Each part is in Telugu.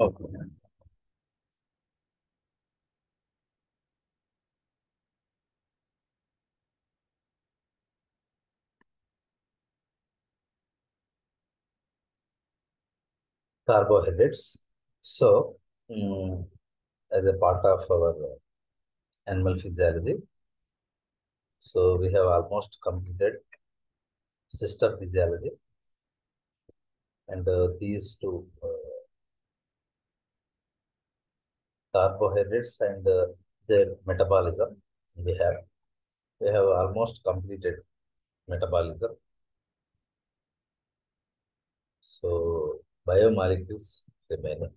Okay. Carbohydrates. So, mm, as a part of our animal physiology, so we have almost completed system physiology, and uh, these two uh, carbohydrates and uh, their metabolism. We have we have almost completed metabolism. So biomolecules remaining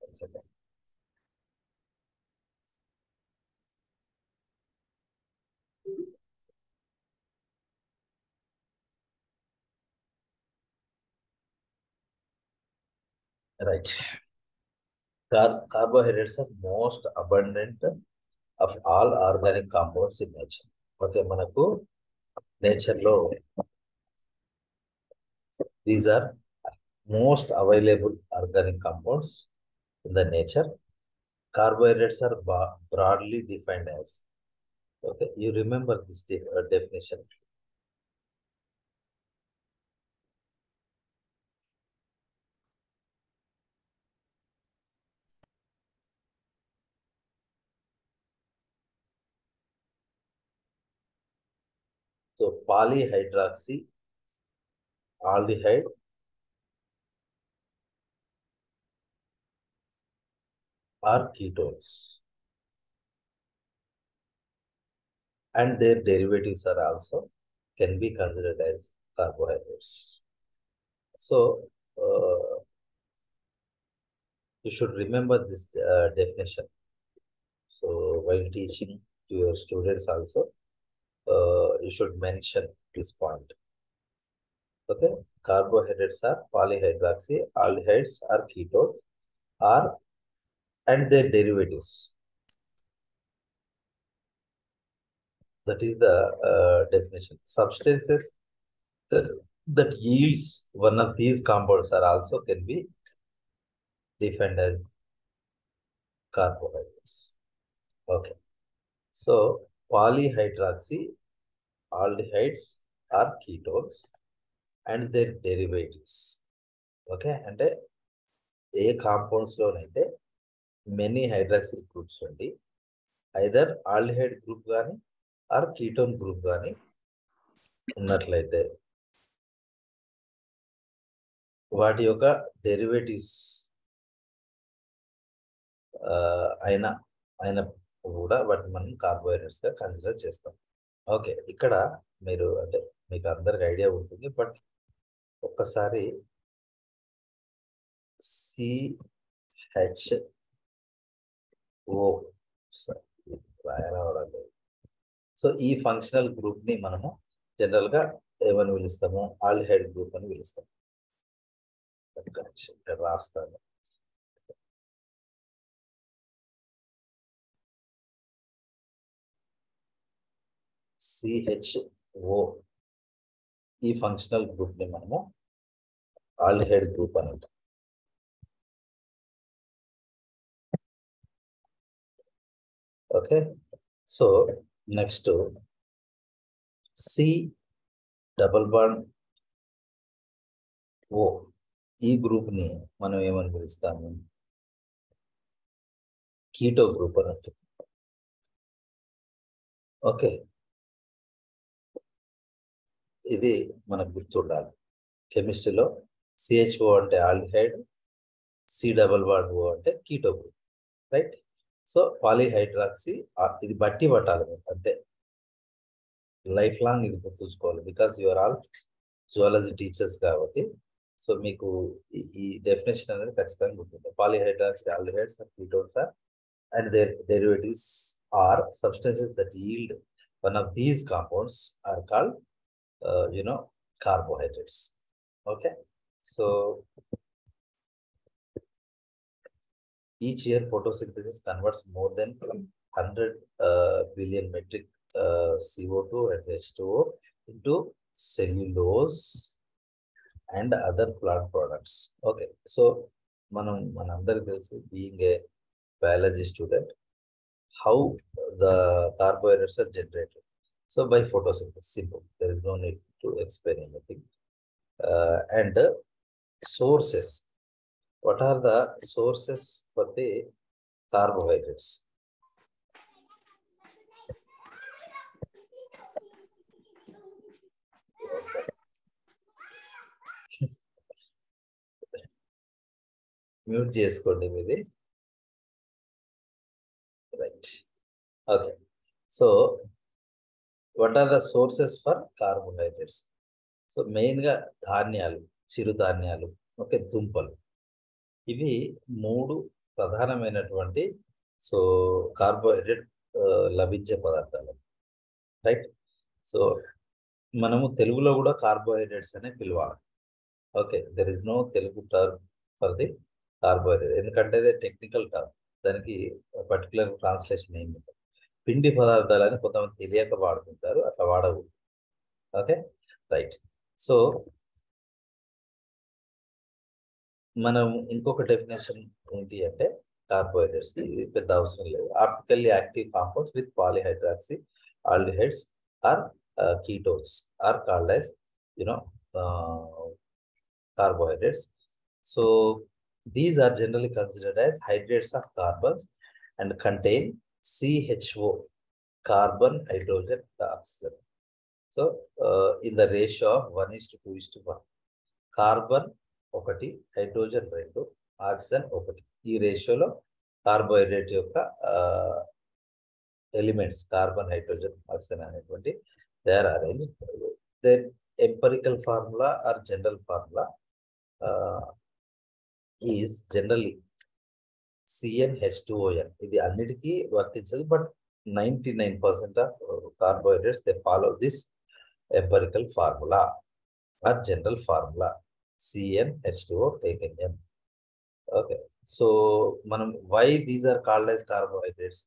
one second right Car- carbohydrates are most abundant of all organic compounds in nature okay మనకు నేచర్లో these are most available organic compounds in the nature carbohydrates are ba- broadly defined as okay you remember this polyhydroxy aldehyde are ketones and their derivatives are also can be considered as carbohydrates. So uh, you should remember this uh, definition. So while teaching to your students also uh, you should mention this point. Okay? Carbohydrates are polyhydroxy aldehydes are ketones are and their derivatives. That is the uh, definition. Substances uh, that yields one of these compounds are also can be defined as carbohydrates. Okay. So polyhydroxy aldehydes or ketones and their derivatives. Okay? అంటే ఏ కాంపౌండ్స్లోనైతే మెనీ హైడ్రాక్సిల్ గ్రూప్స్ ఉండి ఐదర్ ఆల్డిహైడ్ గ్రూప్ కానీ ఆర్ కీటోన్ గ్రూప్ కానీ ఉన్నట్లయితే వాటి యొక్క డెరివేటివ్స్ అయిన అయిన కూడా వాటిని మనం కార్బోహైడ్రేట్స్గా కన్సిడర్ చేస్తాం. ఓకే ఇక్కడ మీరు అంటే మీకు అందరికి ఐడియా ఉంటుంది బట్ ఒక్కసారి సిహెచ్ ఓ రాయరావడం లేదు. సో ఈ ఫంక్షనల్ గ్రూప్ని మనము జనరల్గా ఏమని పిలుస్తాము? ఆల్డిహైడ్ గ్రూప్ అని పిలుస్తాము కనెక్షన్ రాస్తాను. సిహెచ్ఓ ఈ ఫంక్షనల్ గ్రూప్ని మనము ఆల్హెడ్ గ్రూప్ అని అంటాం. Okay? So next C double bond O ఈ గ్రూప్ని మనం ఏమని పిలుస్తాము? కీటో గ్రూప్ అని అంటాం. ఓకే? ఇది మనకు గుర్తుండాలి. కెమిస్ట్రీలో సిహెచ్ఓ అంటే aldehyde C double bond O అంటే keto group right so polyhydroxy ఇది బట్టి పట్టాలి మీరు అంతే. లైఫ్ లాంగ్ ఇది గుర్తుంచుకోవాలి because your all zoology teachers కాబట్టి. సో మీకు ఈ డెఫినేషన్ అనేది ఖచ్చితంగా గుర్తుంది polyhydroxy aldehydes or ketones or and their derivatives or substances that yield one of these compounds are called you know carbohydrates okay so each year photosynthesis converts more than 100 uh, billion metric uh, CO2 and H2O into cellulose and other plant products. Okay, so మనం మనందరికి తెలుసు being a biology student how the carbohydrates are generated so by photosynthesis simple there is no need to explain anything uh, and uh, sources what are the sources for the carbohydrates mute చేసుకోండి మీది right okay so What are the sources for carbohydrates so మెయిన్గా ధాన్యాలు చిరుధాన్యాలు ఓకే దుంపలు. ఇవి మూడు ప్రధానమైనటువంటి సో కార్బోహైడ్రేట్ లభించే పదార్థాలు. రైట్ సో మనము తెలుగులో కూడా కార్బోహైడ్రేట్స్ అనే పిలవాలి. Okay there is no Telugu term for the carbohydrate ఎందుకంటే ఇది టెక్నికల్ టర్మ్ దానికి పర్టికులర్ ట్రాన్స్లేషన్ ఏమి ఉండదు. పిండి పదార్థాలని కొంతమంది తెలియక వాడుతుంటారు అట్లా వాడకూడదు. ఓకే? రైట్. సో మనం ఇంకొక డెఫినేషన్ ఏంటి అంటే కార్బోహైడ్రేట్స్ ఇది పెద్ద అవసరం లేదు. Optically active compounds with polyhydroxy aldehydes or ketones are called as you know carbohydrates. So these are generally considered as hydrates of carbons and contain CHO, carbon, hydrogen, oxygen. So uh, in the ratio of 1 is to 2 is to 1. Carbon ఒకటి హైడ్రోజన్ రెండు ఆక్సిజన్ ఒకటి ఈ రేషియోలో కార్బోహైడ్రేట్ యొక్క ఎలిమెంట్స్ కార్బన్ హైడ్రోజన్ ఆక్సిజన్ అనేటువంటి they are arrange then empirical formula or general formula is generally సిఎన్హెచ్2ఓఎన్ ఇది అన్నిటికీ వర్తించదు but ninety nine percent of carbohydrates they follow this empirical formula or general formula C n H two O taken n okay so మనం why these are called as carbohydrates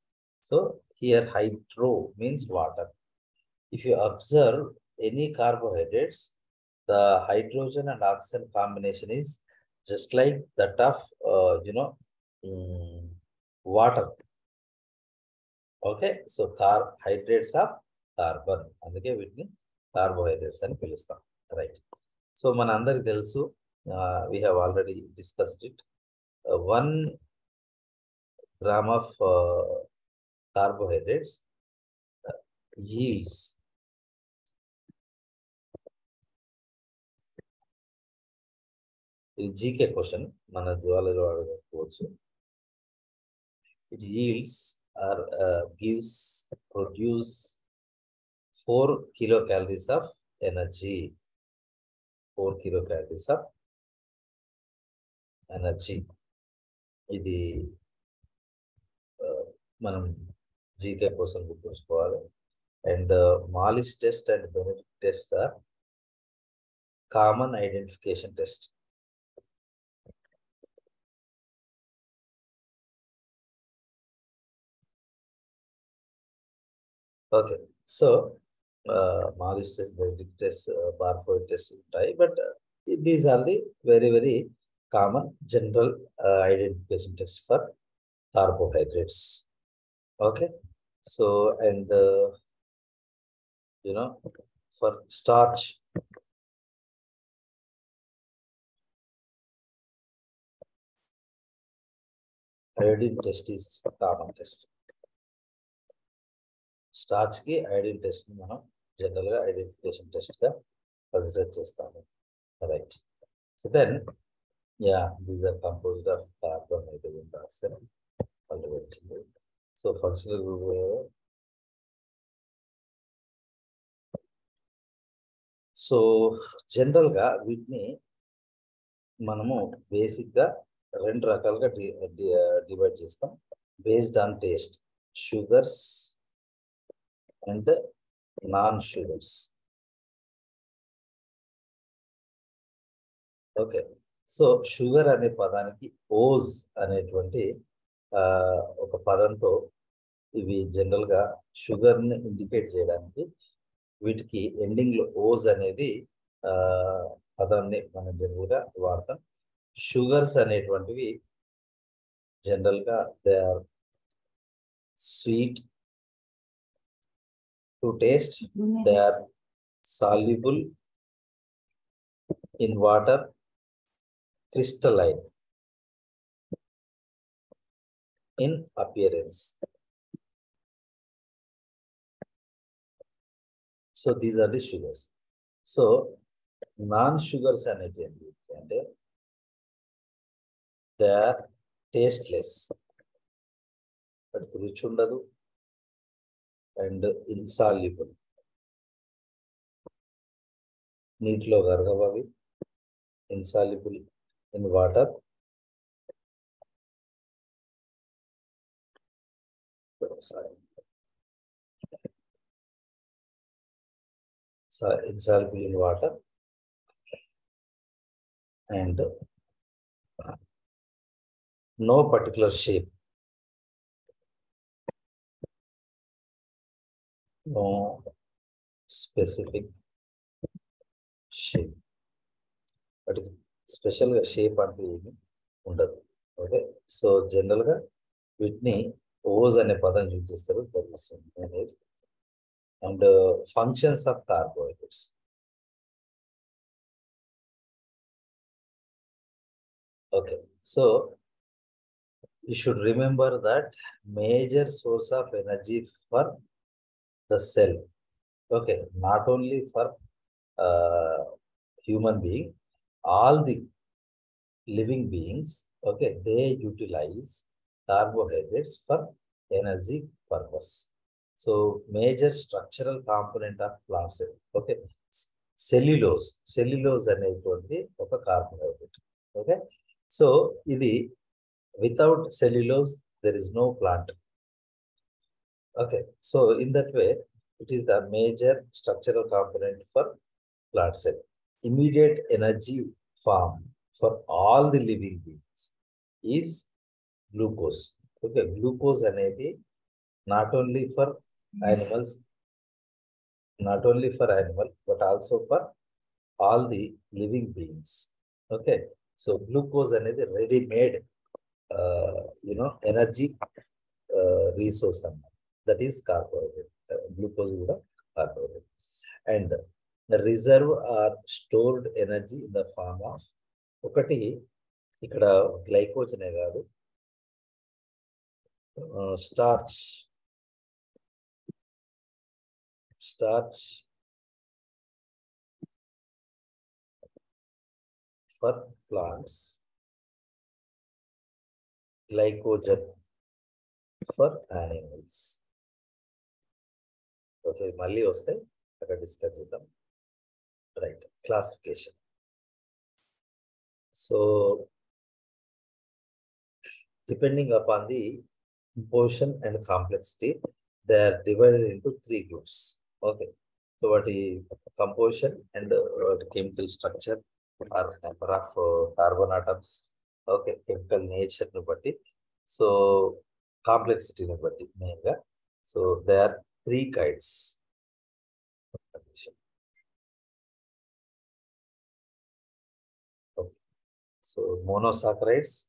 so here hydro means water if you observe any carbohydrates the hydrogen and oxygen combination is just like that of uh, you know water okay so car hydrates of carbon అందుకే వీటిని కార్బోహైడ్రేట్స్ అని పిలుస్తాం. రైట్ సో మన అందరికి తెలుసు we have already discussed it one gram of carbohydrates yields ఇది జీకే క్వశ్చన్ మన జ్వాలలో అడగకపోవచ్చు it yields or uh, gives produce 4 kilocalories of energy 4 kilocalories of energy ఇది మనం జీకే కోసం గుర్తుంచుకోవాలి and Molisch test and Benedict test or common identification test Okay, so uh, Morris test, Benedict test, uh, barcode test but uh, these are the very, very common general uh, identification tests for carbohydrates. Okay, so and uh, you know, for starch, iodine test is common test. స్టార్చ్కి ఐడిన్ టెస్ట్ని మనం జనరల్గా ఐడెంటిఫికేషన్ టెస్ట్గా కన్సిడర్ చేస్తాము. Right so then yeah these are composed of carbon hydrogen oxygen వాళ్ళు వచ్చింది సో ఫంక్షనల్ గ్రూప్ సో జనరల్గా వీటిని మనము బేసిక్గా రెండు రకాలుగా డివైడ్ చేస్తాం. Based on taste sugars and non sugars okay so sugar అనే పదానికి ఓజ్ అనేటువంటి ఒక పదంతో ఇవి జనరల్గా షుగర్ని ఇండికేట్ చేయడానికి వీటికి ఎండింగ్లో ఓజ్ అనేది పదాన్ని మనం జనరల్గా వాడతాం. షుగర్స్ అనేటువంటివి జనరల్గా they are sweet to taste they are soluble in water, crystalline in appearance. So these are the sugars. So non-sugars అనేటువంటి అంటే దే ఆర్ టేస్ట్లెస్ వాటికి రుచి ఉండదు అండ్ ఇన్సాల్యుబుల్. నీటిలో కరగవు insoluble in water. Insoluble in water. And no particular shape. No. Specific shape వాటికి స్పెషల్గా షేప్ అంటూ ఏమి ఉండదు. ఓకే సో జనరల్గా వీటిని ఓజ్ అనే పదం యూజ్ చేస్తారు. తెలుస్తుంది and functions of carbohydrates okay so you should remember that major source of energy for the cell okay not only for uh, human being all the living beings okay they utilize carbohydrates for energy purpose so major structural component of plant cell okay cellulose cellulose అనేటువంటి ఒక కార్బోహైడ్రేట్ ఓకే సో ఇది without cellulose there is no plant okay so in that way it is the major structural component for plant cell immediate energy form for all the living beings is glucose okay glucose అనేది not only for animals not only for animal but also for all the living beings okay so glucose అనేది ready made you know energy uh, resource అన్నమాట that is carbohydrate glucose కూడా carbohydrate and reserve or stored energy in the form of ఒకటి ఇక్కడ గ్లైకోజనే కాదు starch starch for plants glycogen for animals okay మళ్ళీ వస్తే అక్కడ డిస్కస్ చేద్దాం right classification so depending upon the composition and complexity, they are divided into three groups. Okay. So what is composition and uh, what chemical structure or number of uh, carbon atoms. Okay, chemical nature ను బట్టి సో కాంప్లెక్సిటీని బట్టి మెయిన్గా so they are three kinds. Okay. So monosaccharides.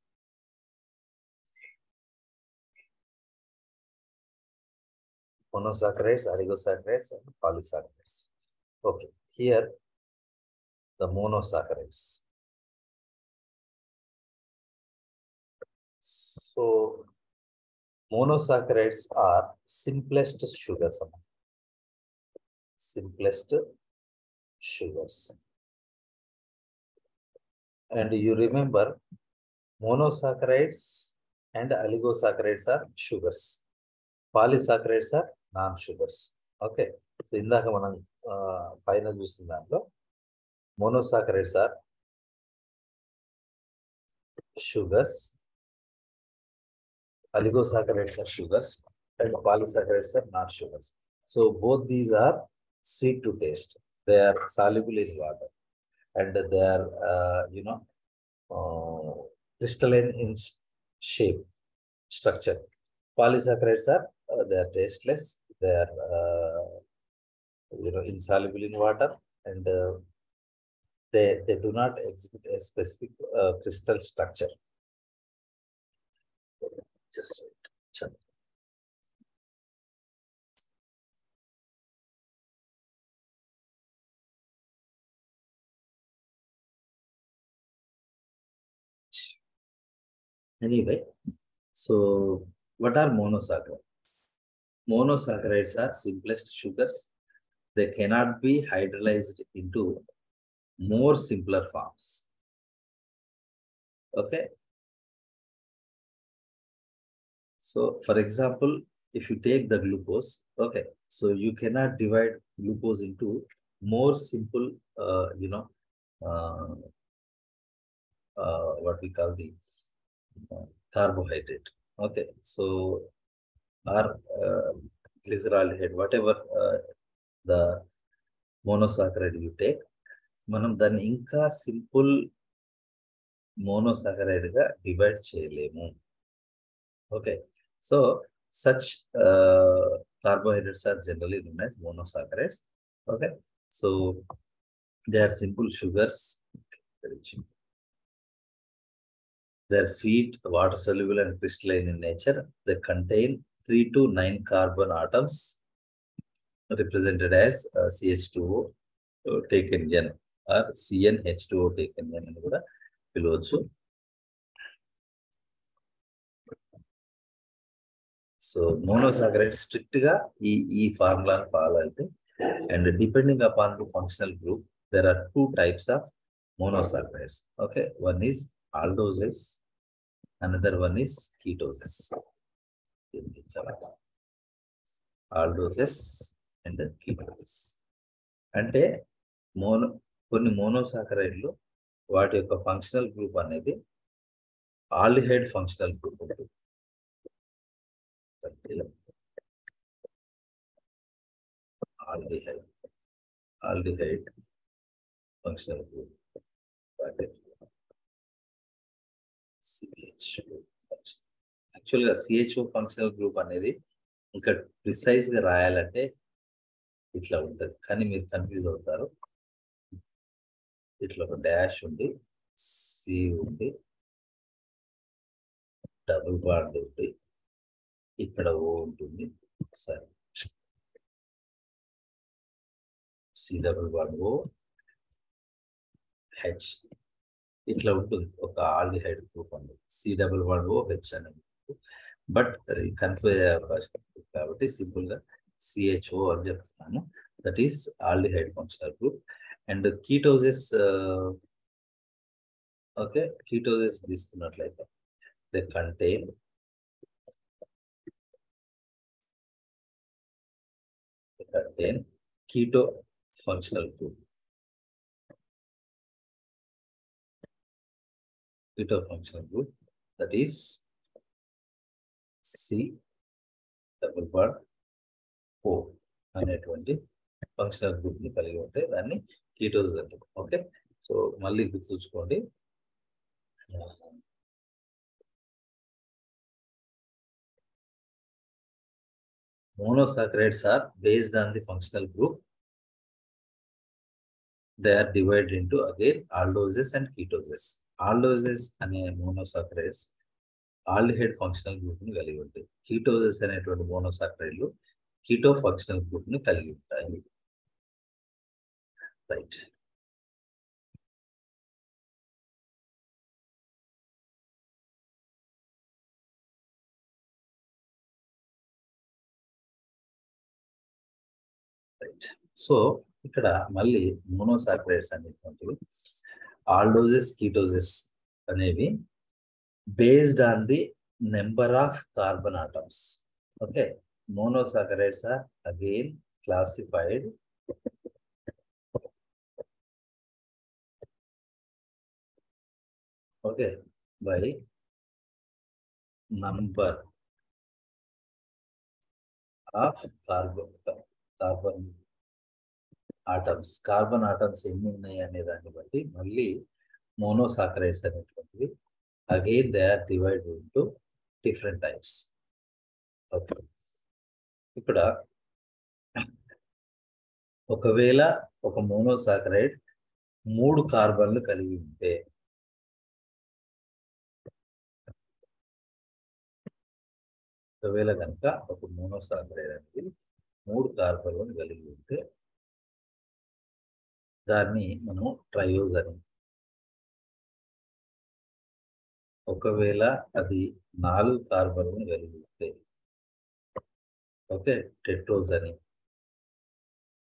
Monosaccharides, oligosaccharides, and polysaccharides. Okay, here the monosaccharides. So monosaccharides are simplest sugars అమ్మ simplest sugars and you remember monosaccharides and oligosaccharides are sugars polysaccharides are non sugars okay so ఇందాక మనం పైన చూసిన దాంట్లో monosaccharides are sugars oligosaccharides are sugars and polysaccharides are not sugars. So both these are sweet to taste. They are soluble in water and they are, uh, you know, uh, crystalline in shape, structure. Polysaccharides are, uh, they are tasteless. They are, uh, you know, insoluble in water and uh, they, they do not exhibit a specific uh, crystal structure. Just. Chal. Anyway, so what are monosaccharides? Monosaccharides are simplest sugars. They cannot be hydrolyzed into more simpler forms. Okay. So, for example, if you take the glucose, okay, so you cannot divide glucose into more simple, uh, you know, uh, uh, what we call the uh, carbohydrate. Okay, so or uh, glyceraldehyde, whatever uh, the monosaccharide you take, మనం దాన్ని ఇంకా సింపుల్ మోనోసాకరైడ్ గా డివైడ్ చేయలేము okay so such carbohydrates are generally known as monosaccharides okay so they are simple sugars they are sweet water soluble and crystalline in nature they contain 3 to 9 carbon atoms represented as uh, ch2o uh, taken n or C n H two taken అని కూడా పిలవచ్చు So monosaccharide స్ట్రిక్ట్గా ఈ ఈ ఫార్ములాను ఫాలో అయితే and depending upon the functional group there are two types of monosaccharides. Okay one is aldoses another one is ketoses aldoses and ketoses అంటే మోనో కొన్ని మోనోసాకరైడ్లు వాటి యొక్క ఫంక్షనల్ గ్రూప్ అనేది ఆల్డిహైడ్ ఫంక్షనల్ గ్రూప్ ఉంటుంది. ఆల్డిహైడ్ ఆల్డిహైడ్ ఫంక్షనల్ గ్రూప్ యాక్చువల్గా C H O functional group అనేది ఇంకా ప్రిసైజ్గా రాయాలంటే ఇట్లా ఉంటుంది. కానీ మీరు కన్ఫ్యూజ్ అవుతారు. ఇట్లా ఒక డాష్ ఉంది సి ఉంది డబుల్ బాండ్ ఉంది. ఇక్కడ ఓ ఉంటుంది. సరే సి డబుల్ ఓ. హెచ్. ఇట్లా ఉంటుంది. ఒక ఆల్డిహైడ్ గ్రూప్ అనేది C double one O H అనేది బట్ కన్ఫ్యూజ్ అయ్యే అవకాశం కాబట్టి సింపుల్గా సిహెచ్ఓ అని చెప్తున్నాను that is aldehyde functional group. And ketoses okay. Ketoses తీసుకున్నట్లయితే the contain then keto functional group keto functional food that is C double bond O అనేటువంటి ఫంక్షనల్ గ్రూప్ని కలిగి ఉంటే దాన్ని కీటోస్ అంటారు. ఓకే సో మళ్ళీ గుర్తుంచుకోండి. Monosaccharides are based on the functional group they are divided into again aldoses and ketoses aldoses అనే మోనోసాక్రైడ్స్ ఆల్డిహైడ్ ఫంక్షనల్ గ్రూప్ని కలిగి ఉంటాయి కీటోజెస్ అనేటువంటి మోనోసాక్రైడ్లు కీటో ఫంక్షనల్ గ్రూప్ని కలిగి ఉంటాయి రైట్ సో ఇక్కడ మళ్ళీ మోనోసాక్రైడ్స్ అనేటువంటివి ఆల్డోజెస్ కీటోజెస్ అనేవి based on the number of carbon atoms. Okay monosaccharides are again classified. Okay by number of carbon carbon atoms carbon atoms ఎన్ని ఉన్నాయి అనే దాన్ని బట్టి మళ్ళీ మోనోసాకరైడ్స్ అనేటువంటివి again they are divide into different types. Okay. ఇక్కడ ఒకవేళ ఒక మోనోసాకరైడ్ మూడు కార్బన్లు కలిగి ఉంటే ఒకవేళ కనుక ఒక మోనోసాకరైడ్ అనేది మూడు కార్బన్లను కలిగి ఉంటే దాన్ని మనం ట్రయోజ్ అని ఒకవేళ అది నాలుగు కార్బన్లను కలిగి ఓకే టెట్రోజ్ అని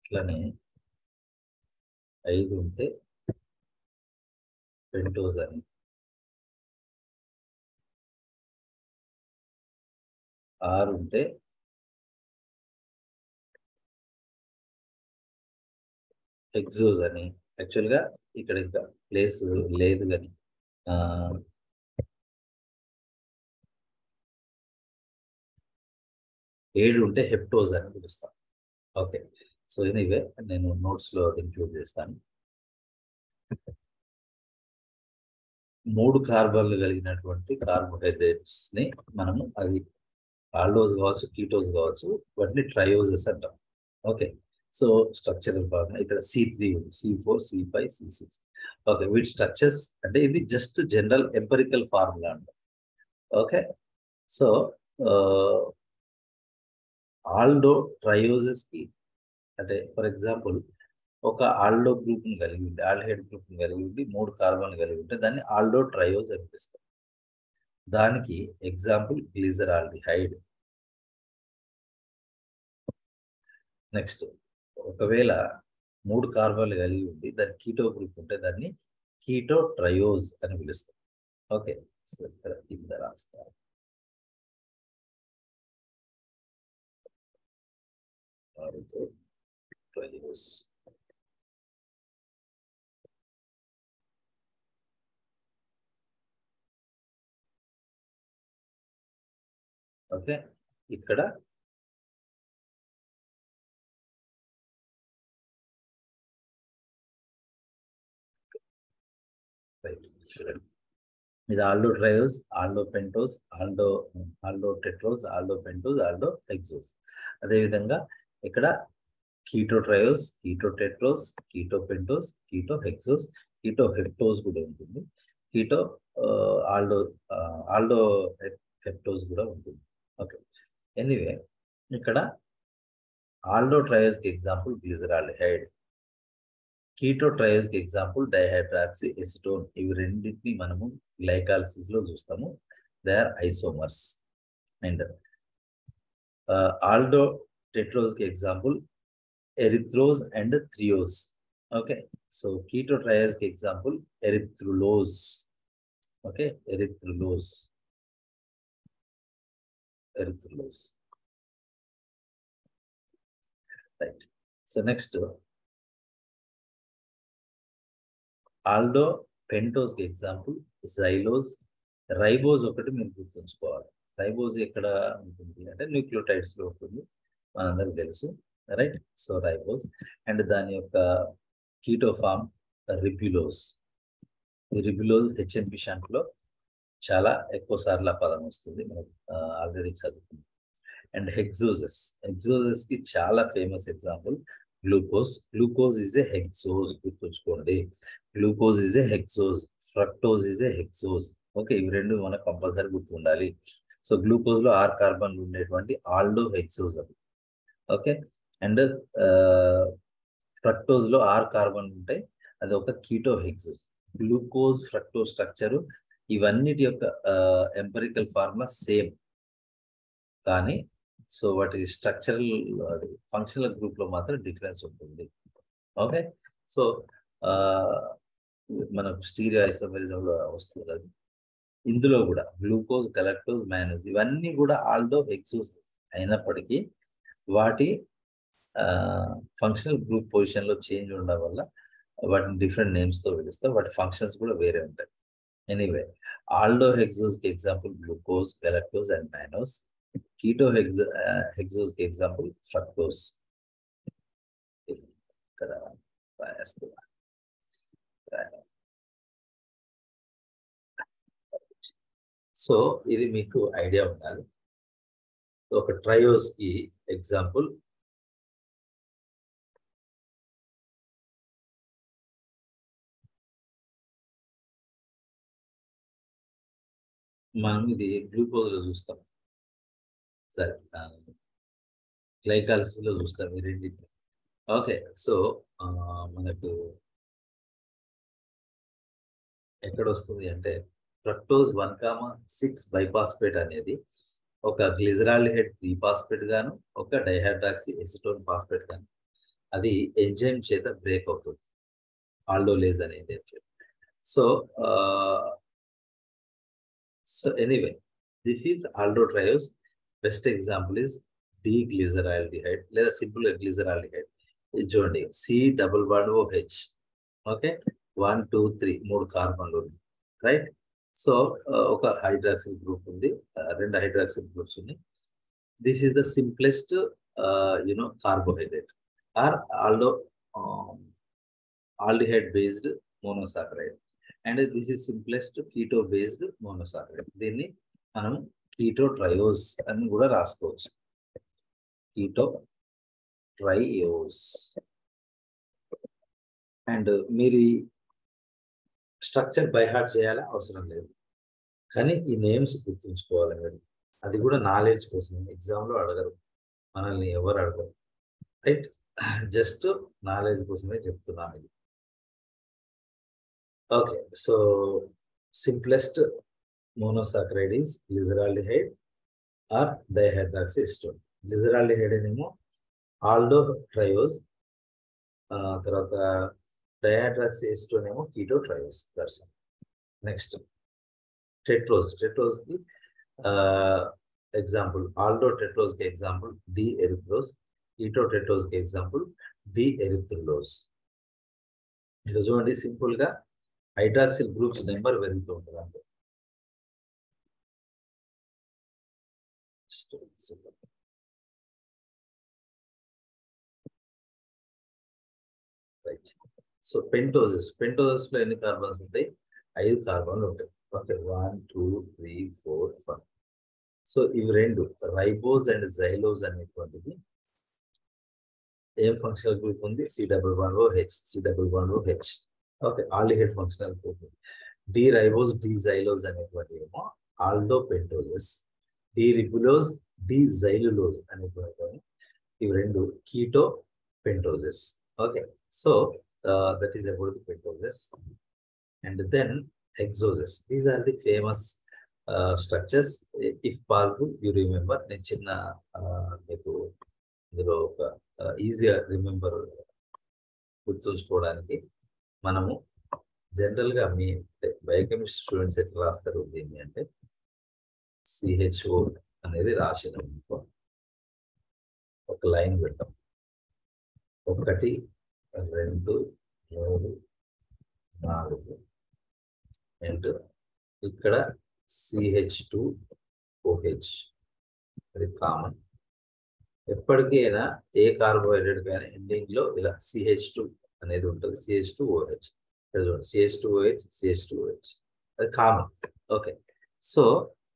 ఇట్లనే ఐదు ఉంటే పెంటోజ్ అని ఆరు ఉంటే ఎగ్జూజ్ అని. యాక్చువల్గా ఇక్కడ ఇంకా ప్లేస్ లేదు కానీ ఏడు ఉంటే హెప్టోజ్ అని పిలుస్తాం. ఓకే. సో ఎనీవే నేను నోట్స్లో అది ఇంక్లూడ్ చేస్తాను. మూడు కార్బన్లు కలిగినటువంటి కార్బోహైడ్రేట్స్ని మనము అది ఆల్డోస్ కావచ్చు కీటోస్ కావచ్చు వాటిని ట్రయోజెస్ అంటాం. ఓకే. సో స్ట్రక్చరల్ భాగం ఇక్కడ సి త్రీ ఉంది. C four C five C six okay వీటి స్ట్రక్చర్స్ అంటే ఇది జస్ట్ జనరల్ ఎంపరికల్ ఫార్ములా అంట. ఓకే సో ఆల్డో ట్రయోజెస్కి అంటే ఫర్ ఎగ్జాంపుల్ ఒక ఆల్డో గ్రూప్ని కలిగి ఉండి ఆల్హైడ్ గ్రూప్ని కలిగి ఉండి మూడు కార్బన్ కలిగి ఉంటే దాన్ని ఆల్డో ట్రయోజ్ అనిపిస్తాం దానికి ఎగ్జాంపుల్ గ్లిజరాల్డిహైడ్ నెక్స్ట్ ఒకవేళ మూడు కార్బన్లు కలిగి ఉండి దాని కీటో గ్రూప్ ఉంటే దాన్ని కీటో ట్రయోజ్ అని పిలుస్తాం ఓకే సో ఇక్కడ కింద రాస్తారు ట్రయోజ్ ఓకే ఇక్కడ చూడండి. ఇది aldo triose aldo pentose aldo aldo tetrose aldo pentose aldo hexose. అదేవిధంగా ఇక్కడ keto triose keto tetrose keto pentose keto hexose keto heptose కూడా ఉంటుంది. కీటో ఆల్డో ఆల్డో హెప్టోస్ కూడా ఉంటుంది. ఓకే. ఎనీవే ఇక్కడ ఆల్డో ట్రయోస్కి ఎగ్జాంపుల్ గ్లిజరాల్డిహైడ్ కీటో ట్రయోస్కి ఎగ్జాంపుల్ డైహైడ్రాక్సీ ఎసిటోన్ ఇవి రెండింటిని మనము గ్లైకాలసిస్లో చూస్తాము. They are isomers and aldo టెట్రోస్కి example erythrose and threose okay so keto ట్రయోస్కి example erythrulose okay erythrulose erythrulose right so next aldo పెంటోస్కి example xylose ribose ఒకటి మీరు గుర్తుంచుకోవాలి. రైబోజ్ ఎక్కడ ఉంటుంది అంటే న్యూక్లియోటైడ్స్లో ఉంటుంది మనందరికి తెలుసు. రైట్ సో రైబోజ్ అండ్ దాని యొక్క కీటోఫామ్ రిబ్యులోజ్ రిబ్యులోజ్ హెచ్ఎంపి షాంట్లో చాలా ఎక్కువ సార్లు ఆ పదం వస్తుంది. మనం ఆల్రెడీ చదువుకున్నాం. అండ్ హెగ్జోజెస్ హెక్సోజెస్కి చాలా famous example glucose glucose is a hexose గుర్తుంచుకోండి. Glucose is a hexose fructose is a hexose. Okay ఇవి రెండు మనకు కంపల్సరీ గుర్తుండాలి. సో గ్లూకోజ్లో ఆర్ కార్బన్ ఉండేటువంటి ఆల్డో హెక్సోజ్ అవి ఓకే అండ్ ఫ్రక్టోజ్లో ఆర్ కార్బన్ ఉంటాయి అది ఒక keto hexose. Glucose fructose structure ఇవన్నిటి యొక్క ఎంపరికల్ ఫార్ములా సేమ్. కానీ సో వాటి స్ట్రక్చరల్ అది ఫంక్షనల్ గ్రూప్లో మాత్రం డిఫరెన్స్ ఉంటుంది. ఓకే సో మనకు స్టీరియో ఐసోమెరిజంలో వస్తుంది అది ఇందులో కూడా గ్లూకోజ్ కలెక్టోజ్ మ్యానోజ్ ఇవన్నీ కూడా ఆల్డో ఎక్సోస్ అయినప్పటికీ వాటి ఫంక్షనల్ గ్రూప్ పొజిషన్లో చేంజ్ ఉండడం వల్ల వాటిని డిఫరెంట్ నేమ్స్తో వాటి ఫంక్షన్స్ కూడా వేరే ఉంటాయి. Anyway aldo హెగ్జోస్కి example glucose galactose and mannose keto hexo హెగ్జోస్కి example fructose. ఇక్కడ రాయేస్తున్నా సో ఇది మీకు ఐడియా ఉండాలి. ఒక ట్రయోస్కి ఎగ్జాంపుల్ మనం ఇది గ్లూకోజ్లో చూస్తాం. సరే గ్లైకాలసిస్లో చూస్తాం ఈ రెండింటి ఓకే సో మనకు ఎక్కడ వస్తుంది అంటే fructose one comma six bisphosphate అనేది ఒక గ్లిజరాల్డిహైడ్ త్రీ పాస్పేట్ గాను ఒక డైహైడ్రాక్సీ ఎసిటోన్ పాస్పేట్ గాను. అది ఎంజైమ్ చేత బ్రేక్ అవుతుంది. ఆల్డోలేజ్ అనే ఎంజైమ్ చేత. So so anyway this is aldotriose best example is D glyceraldehyde లేదా సింపుల్ గ్లిజరాల్డిహైడ్ ఇది చూడండి C double bond O H okay one two three మూడు కార్బన్లు ఉన్నాయి. రైట్ సో uh, ఒక హైడ్రాక్సిల్ గ్రూప్ ఉంది. Uh, రెండు హైడ్రాక్సిల్ గ్రూప్స్ ఉన్నాయి. This is the simplest you know carbohydrate or aldo aldehyde based monosaccharide and this is simplest keto based monosaccharide దీన్ని మనం కీటో ట్రయోస్ అని కూడా రాసుకోవచ్చు. కీటో ట్రైయోస్ అండ్ మీరు స్ట్రక్చర్ స్ట్రక్చర్ బైహార్ట్ చేయాలి అవసరం లేదు. కానీ ఈ నేమ్స్ గుర్తుంచుకోవాలి మీరు అది కూడా నాలెడ్జ్ కోసం ఎగ్జామ్లో అడగరు. మనల్ని ఎవరు అడగరు. రైట్? జస్ట్ నాలెడ్జ్ కోసమే చెప్తున్నాను ఇది. Okay. So simplest monosaccharide is glyceraldehyde or dihydroxyacetone glyceraldehyde ఏమో ఆల్డో ట్రయోస్ తర్వాత డయాడ్రాక్స్ ఎస్టోన్ ఏమో keto triose that's next tetrose టెట్రోజ్కి example aldo టెట్రోజ్కి ఎగ్జాంపుల్ డి ఎరిథ్రోజ్ కీటో టెట్రోజ్కి ఎగ్జాంపుల్ డి ఎరిథ్రోలోజ్ ఇక చూడండి సింపుల్గా హైడ్రాక్సిల్ గ్రూప్స్ నెంబర్ పెరుగుతూ ఉంటుంది అంతే రైట్ సో పెంటోజెస్ పెంటోజెస్లో ఎన్ని కార్బన్స్ ఉంటాయి? ఐదు కార్బన్లు ఉంటాయి. Okay one two three four five. So ఇవి రెండు రైబోజ్ అండ్ జైలోజ్ అనేటువంటిది. ఏం ఫంక్షనల్ గ్రూప్ ఉంది? C double one O H C double one O H. Okay aldehyde functional group ఉంది. డి రైబోజ్ డి జైలోజ్ అనేటువంటి ఏమో? Aldo pentoses D ribulose D xylulose అనేటువంటి ఇవి రెండు keto pentoses okay so uh, that is about the pitosis. And then exoses. These are the famous uh, structures. If possible, you remember. నేను చిన్న మీకు ఇందులో ఒక ఈజీగా రిమెంబర్ గుర్తుంచుకోవడానికి మనము జనరల్గా మీ బయోకెమిస్ట్రీ స్టూడెంట్స్ ఎట్లా రాస్తారు దీన్ని అంటే సిహెచ్ఓ అనేది రాసిన ఒక లైన్ పెట్టాం ఒకటి రెండు మూడు నాలుగు. అండ్ ఇక్కడ C H two O H అది కామన్ ఎప్పటికైనా ఏ కార్బోహైడ్రేట్ కానీ ఎండింగ్లో ఇలా సిహెచ్ టూ అనేది ఉంటుంది. సిహెచ్ టూ ఓహెచ్ ఇక్కడ చూడండి. C H two O H C H two O H అది కామన్ ఓకే సో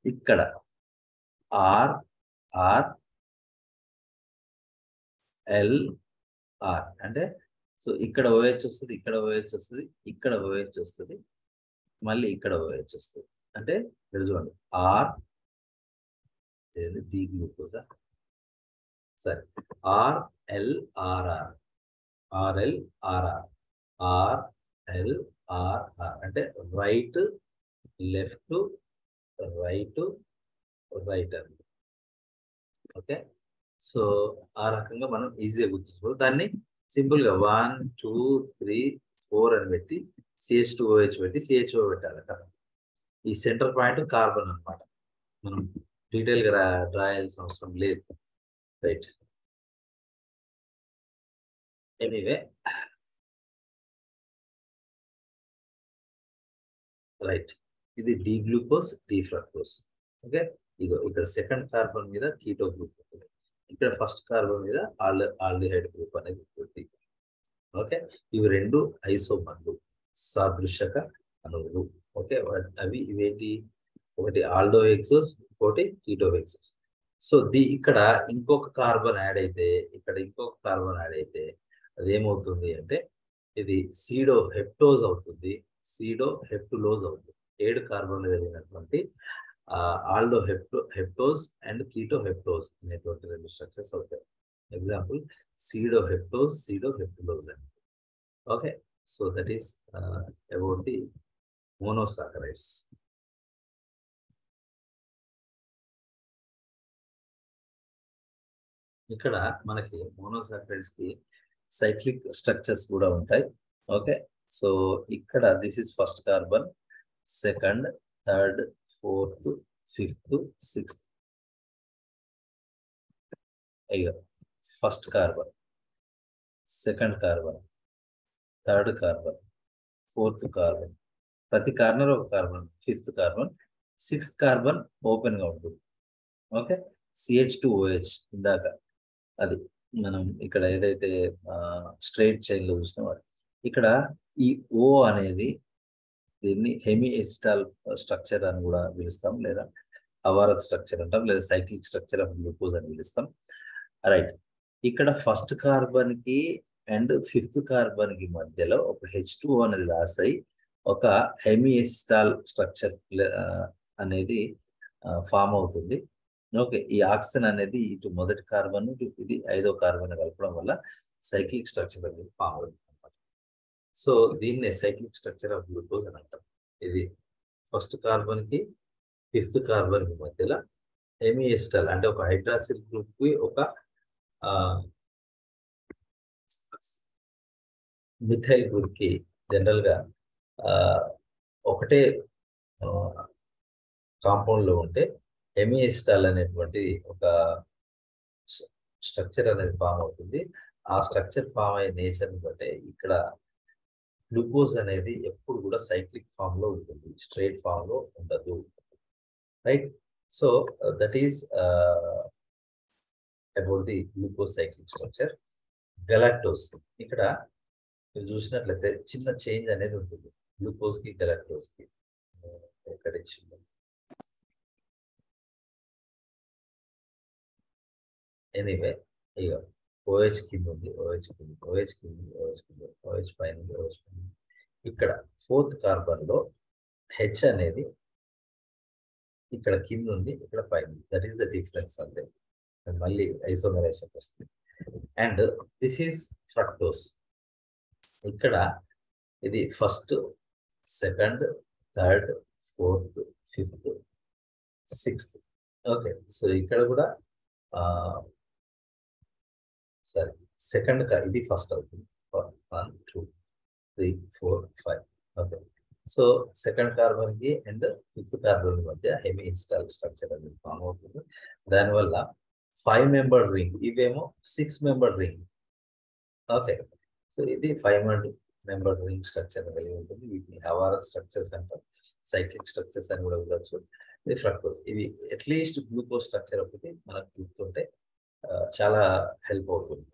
ఇక్కడ ఆర్ ఆర్ ఎల్ ఆర్ అంటే సో ఇక్కడ ఓహెచ్ వస్తుంది ఇక్కడ ఓహెచ్ వస్తుంది ఇక్కడ ఓహెచ్ వస్తుంది మళ్ళీ ఇక్కడ ఓహెచ్ వస్తుంది. అంటే ఇక్కడ చూడండి ఆర్ డి గ్లూకోజా? సరే R L R R R L R R R L R R అంటే రైట్ లెఫ్ట్ రైట్ రైట్ అండి ఓకే? సో ఆ రకంగా మనం ఈజీగా గుర్తుంచుకోవాలి. దాన్ని సింపుల్గా వన్ టూ త్రీ ఫోర్ అని పెట్టి C H two O H పెట్టి సిహెచ్ఓ పెట్టాలి కదా ఈ సెంటర్ పాయింట్ కార్బన్ అనమాట మనం డీటెయిల్గా డ్రా చేయాల్సిన అవసరం లేదు. రైట్. ఎనీవే. రైట్. ఇది D glucose D fructose okay? ఇగో ఇక్కడ సెకండ్ కార్బన్ మీద కీటో గ్రూప్ ఇక్కడ ఫస్ట్ కార్బన్ మీద ఆల్ ఆల్డిహైడ్ గ్రూప్ అనేది ఉంటుంది. ఓకే? ఇవి రెండు ఐసోమన్లు సాదృశ్యక అణువులు. ఓకే? అవి ఇవేంటి? ఒకటి ఆల్డో ఎక్సోస్ ఇంకోటి కీటో ఎక్సోస్ సో ది ఇక్కడ ఇంకొక కార్బన్ యాడ్ అయితే ఇక్కడ ఇంకొక కార్బన్ యాడ్ అయితే అదేమవుతుంది అంటే ఇది సీడో హెప్టోజ్ అవుతుంది. సీడో హెప్టులోజ్ అవుతుంది. ఏడు కార్బన్లు కలిగినటువంటి aldo hepto heptose and keto heptose అనేటువంటి రెండు స్ట్రక్చర్స్ అవుతాయి. Example sedo heptose pseudo heptose అని okay so that is about the monosaccharides ఇక్కడ మనకి మోనోసాకరైడ్స్కి సైక్లిక్ స్ట్రక్చర్స్ కూడా ఉంటాయి. ఓకే సో ఇక్కడ this is first carbon second third fourth fifth sixth. అయ్యో first carbon second carbon third carbon fourth carbon. ప్రతి కార్నర్ ఒక carbon fifth carbon sixth carbon ఓపెన్గా ఉంటుంది. ఓకే? సిహెచ్ టు ఓహెచ్ ఇందాక. అది మనం ఇక్కడ ఏదైతే స్ట్రైట్ చైన్లో చూసినామో అది. ఇక్కడ ఈ ఓ అనేది దీన్ని హెమి ఎసిటాల్ స్ట్రక్చర్ అని కూడా పిలుస్తాం. లేదా అవారత్ స్ట్రక్చర్ అంటాం. లేదా సైక్లిక్ స్ట్రక్చర్ ఆఫ్ గ్లూకోజ్ అని పిలుస్తాం. రైట్ ఇక్కడ ఫస్ట్ కార్బన్కి అండ్ ఫిఫ్త్ కార్బన్కి మధ్యలో ఒక హెచ్ టూ అనేది లాస్ అయ్యి ఒక హెమి స్ట్రక్చర్ uh, అనేది uh, ఫామ్ అవుతుంది. ఓకే ఈ ఆక్సిజన్ అనేది ఇటు మొదటి కార్బన్ ఇది ఐదో కార్బన్ కలపడం వల్ల సైక్లిక్ స్ట్రక్చర్ అనేది ఫామ్ అవుతుంది. సో దీన్నే సైక్లిక్ స్ట్రక్చర్ ఆఫ్ గ్లూకోజ్ అని అంటాం. ఇది ఫస్ట్ కార్బన్కి ఫిఫ్త్ కార్బన్కి మధ్యలో ఎమిఎస్టల్ అంటే ఒక హైడ్రాక్సిల్ గ్రూప్కి ఒక మిథైల్ గ్రూప్కి జనరల్గా ఒకటే కాంపౌండ్లో ఉంటే ఎమిఎస్టాల్ అనేటువంటి ఒక స్ట్రక్చర్ అనేది ఫామ్ అవుతుంది. ఆ స్ట్రక్చర్ ఫామ్ అయ్యే నేచర్ని బట్టే ఇక్కడ గ్లూకోజ్ అనేది ఎప్పుడు కూడా సైక్లిక్ ఫామ్లో ఉంటుంది స్ట్రేట్ ఫామ్లో ఉండదు. Right? So that is about the glucose cyclic structure. Galactose. ఇక్కడ మీరు చూసినట్లయితే చిన్న చేంజ్ అనేది ఉంటుంది. గ్లూకోజ్కి గలాక్టోస్కి. ఎక్కడ ఇచ్చింది ఎనీవే ఇక ఓహెచ్ కింద ఉంది ఓహెచ్ కింద ఓహెచ్ కింద ఓహెచ్ కింద ఓహెచ్ పైన ఓహెచ్ పైన ఇక్కడ ఫోర్త్ కార్బన్లో హెచ్ అనేది ఇక్కడ కింద ఉంది ఇక్కడ పైన దట్ ఈస్ ద డిఫరెన్స్ అంతే. మళ్ళీ ఐసోమరేషన్ వస్తుంది. అండ్ దిస్ ఈస్ ఫ్రక్టోస్ ఇక్కడ ఇది first second third fourth fifth sixth okay so ఇక్కడ కూడా సరే సెకండ్ ఇది ఫస్ట్ అవుతుంది. One two three four five. Okay. So second కార్బన్కి and fifth carbon మధ్య హెమీ ఇన్స్టాల్ స్ట్రక్చర్ అనేది ఫామ్ అవుతుంది. దానివల్ల ఫైవ్ మెంబర్ రింగ్ ఇవేమో six member ring. Okay. So ఇది ఫైవ్ మెంబర్ రింగ్ స్ట్రక్చర్ కలిగి ఉంటుంది. వీటిని హవారా స్ట్రక్చర్స్ అంటాం. సైక్లిక్ స్ట్రక్చర్స్ అని కూడా ఉండొచ్చు. ఇది ఫ్రక్టోస్. ఇవి అట్లీస్ట్ గ్లూకోజ్ స్ట్రక్చర్ ఒకటి మనకు గుర్తుంటే చాలా హెల్ప్ అవుతుంది.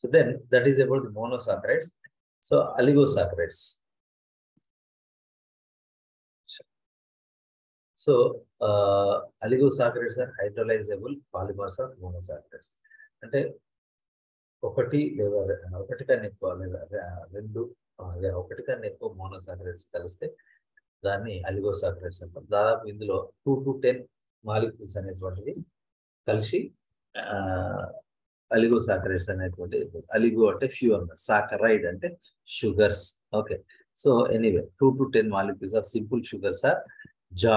So then that is about the monosaccharides so oligosaccharides so oligosaccharides are hydrolysable polymers of monosaccharides అంటే ఒకటి లేదా ఒకటి కన్నా ఎక్కువ లేదా రెండు ఒకటి కన్నా ఎక్కువ మోనోసాకరైడ్స్ కలిస్తే దాన్ని అలిగోసాకరైడ్స్ అంటారు. దాదాపు ఇందులో టూ టు టెన్ మాలిక్యూల్స్ అనేటువంటివి కలిసి అలిగో సాకరైడ్స్ అనేటువంటి అలిగో అంటే ఫ్యూ అన్నమాట సాకరైడ్ అంటే sugars okay so anyway two to ten molecules of simple sugars are జా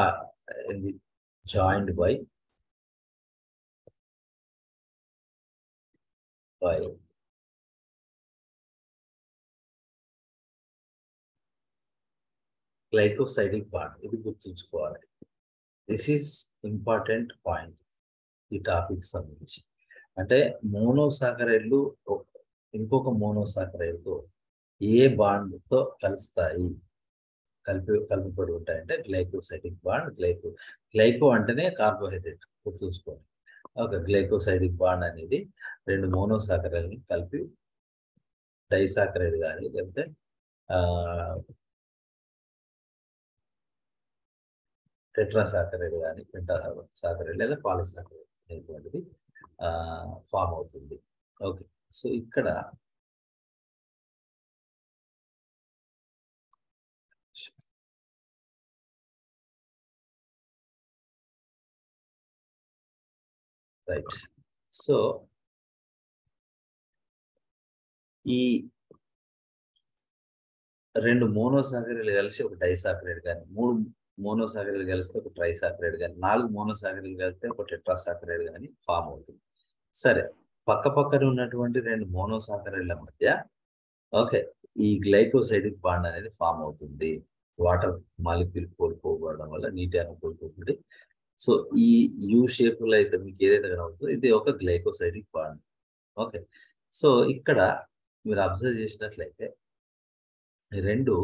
joined by by glycosidic bond ఇది గుర్తుంచుకోవాలి. దిస్ ఈస్ ఇంపార్టెంట్ పాయింట్ ఈ టాపిక్ సంబంధించి. అంటే మోనోసాకరైడ్లు ఇంకొక మోనోసాకరైడ్తో ఏ బాండ్తో కలుస్తాయి? కలిపి కలుపుబడి ఉంటాయంటే గ్లైకోసైడిక్ బాండ్ గ్లైకో గ్లైకో అంటేనే కార్బోహైడ్రేట్ గుర్తుంచుకోండి ఒక గ్లైకోసైడిక్ బాండ్ అనేది రెండు మోనోసాకరైడ్ని కలిపి డైసాకరైడ్ కానీ లేకపోతే టెట్రాసాకరైడ్ కానీ పెంటాసాకరైడ్ లేదా పాలిసాకరైడ్. అనేటువంటిది ఫామ్ అవుతుంది. ఓకే. సో ఇక్కడ రైట్. సో ఈ రెండు మోనోసాకరీలు కలిసి ఒక డైసాకరేట్ కానీ మూడు మోనోసాకరీలు కలిస్తే ఒక ట్రైసాకరైడ్ కానీ నాలుగు మోనోసాకరీలు కలిస్తే ఒక టెట్రాసాకరైడ్ కానీ ఫామ్ అవుతుంది. సరే పక్క పక్కన ఉన్నటువంటి రెండు మోనోసాకరైడ్ల మధ్య ఓకే ఈ గ్లైకోసైడిక్ బాండ్ అనేది ఫామ్ అవుతుంది. వాటర్ మాలిక్యూల్ కోల్పోవడం వల్ల నీటి అను కోల్పోతుంది. సో ఈ యూ షేప్లో అయితే మీకు ఏదైతే కనబడుతుందో ఇది ఒక గ్లైకోసైడిక్ బాండ్. ఓకే సో ఇక్కడ మీరు అబ్జర్వ్ చేసినట్లయితే రెండు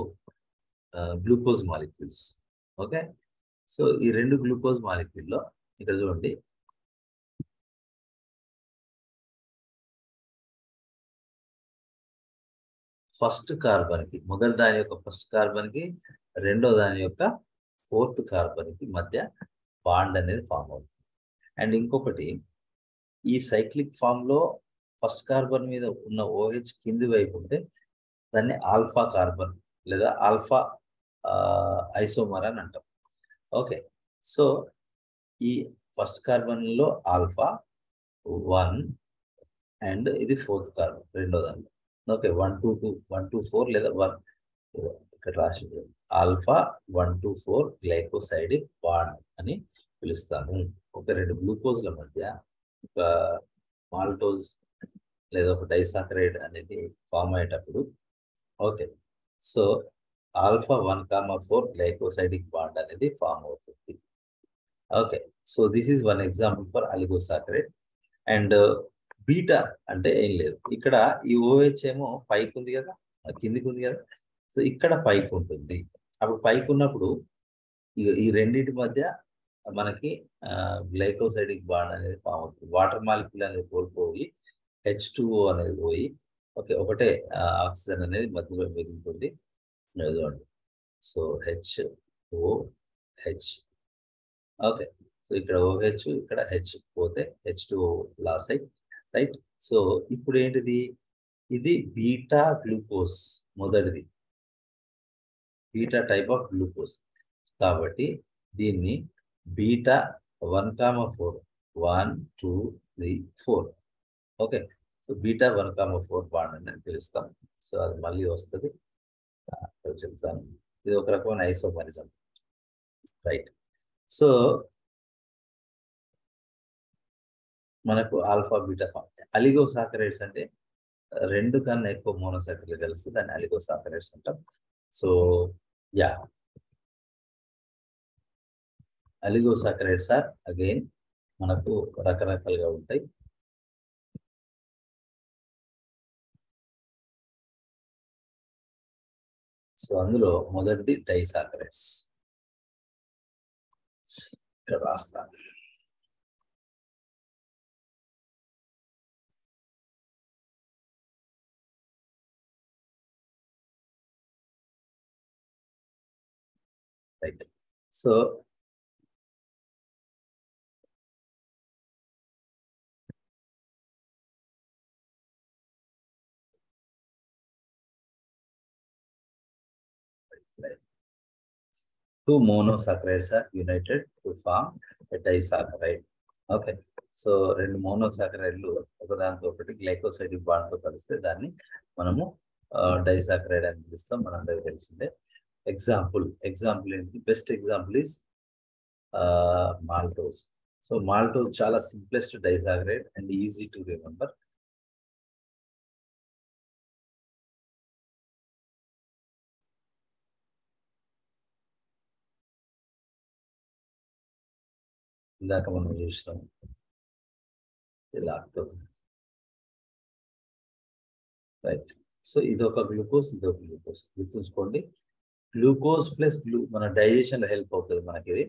గ్లూకోజ్ మాలిక్యూల్స్. ఓకే? సో ఈ రెండు గ్లూకోజ్ మాలిక్యూల్లో ఇక్కడ చూడండి. ఫస్ట్ కార్బన్కి మొదటి దాని యొక్క ఫస్ట్ కార్బన్కి రెండో దాని యొక్క ఫోర్త్ కార్బన్కి మధ్య బాండ్ అనేది ఫామ్ అవుతుంది. అండ్ ఇంకొకటి ఈ సైక్లిక్ ఫామ్లో ఫస్ట్ కార్బన్ మీద ఉన్న ఓహెచ్ కింది వైపు ఉంటే దాన్ని ఆల్ఫా కార్బన్ లేదా ఆల్ఫా ఐసోమర్ అని అంటాం. ఓకే. సో ఈ ఫస్ట్ కార్బన్లో ఆల్ఫా వన్ అండ్ ఇది ఫోర్త్ కార్బన్ రెండో దానిలో okay one two two one two four లేదా వన్. ఇక్కడ రాసి alpha one two four glycosidic bond అని పిలుస్తాము. ఒక రెండు గ్లూకోజ్ల మధ్య ఒక మాల్టోజ్ లేదా ఒక డైసాకరైడ్ అనేది ఫామ్ అయ్యేటప్పుడు. Okay. So alpha one comma four glycosidic bond అనేది ఫామ్ అవుతుంది. Okay so this is one example for oligosaccharide and beta అంటే ఏం లేదు. ఇక్కడ ఈ ఓహెచ్ ఏమో పైకి ఉంది కదా కిందికి ఉంది కదా సో ఇక్కడ పైకి ఉంటుంది. అప్పుడు పైకి ఉన్నప్పుడు ఈ రెండింటి మధ్య మనకి గ్లైకోసైడిక్ బాండ్ అనేది ఫామ్ అవుతుంది. వాటర్ మాలిక్యూల్ అనేది కోల్పోయి హెచ్ టూఓ అనేది పోయి ఓకే ఒకటే ఆక్సిజన్ అనేది మధ్యలో మిగులుతుంది చూడండి so H O H okay so ఇక్కడ ఓహెచ్ ఇక్కడ హెచ్ పోతే హెచ్ టూ లాస్ అయి రైట్ సో ఇప్పుడు ఏంటిది? ఇది బీటా గ్లూకోజ్ మొదటిది. Beta type of glucose. కాబట్టి దీన్ని beta one comma four one two three four. Okay so beta one comma four bond అని పిలుస్తాం సో అది మళ్ళీ వస్తుంది. చెప్తాను. ఇది ఒక రకమైన ఐసోమరిజం. రైట్ సో మనకు ఆల్ఫా బీటా అలిగో సాకరేట్స్ అంటే రెండు కన్నా ఎక్కువ మోనోసాకరైడ్లు కలిస్తే దాన్ని అలిగో సాకరేట్స్ అంటాం. So yeah oligosaccharides are again మనకు రకరకాలుగా ఉంటాయి. సో అందులో మొదటిది డైసాకరైడ్స్ ఇక్కడ రాస్తాను right so two monosaccharides are united to form a disaccharide. Okay so రెండు మోనోసాకరైడ్లు ఒకదానితో ఒకటి గ్లైకోసైడిక్ బాండ్తో కలిస్తే దాన్ని మనము డైసాకరైడ్ అని పిలుస్తాం. మనందరికీ తెలిసిందే. ఎగ్జాంపుల్ ఎగ్జాంపుల్ ఏంటి? Best example is maltose so maltose చాలా simplest disaccharide and easy to remember ఇందాక మనం చూసినాం. లాక్టోజ్ రైట్ సో ఇది ఒక గ్లూకోజ్ ఇది ఒక గ్లూకోజ్ గుర్తుంచుకోండి. గ్లూకోజ్ ప్లస్ గ్లూ మన డైజెషన్లో హెల్ప్ అవుతుంది మనకి ఇది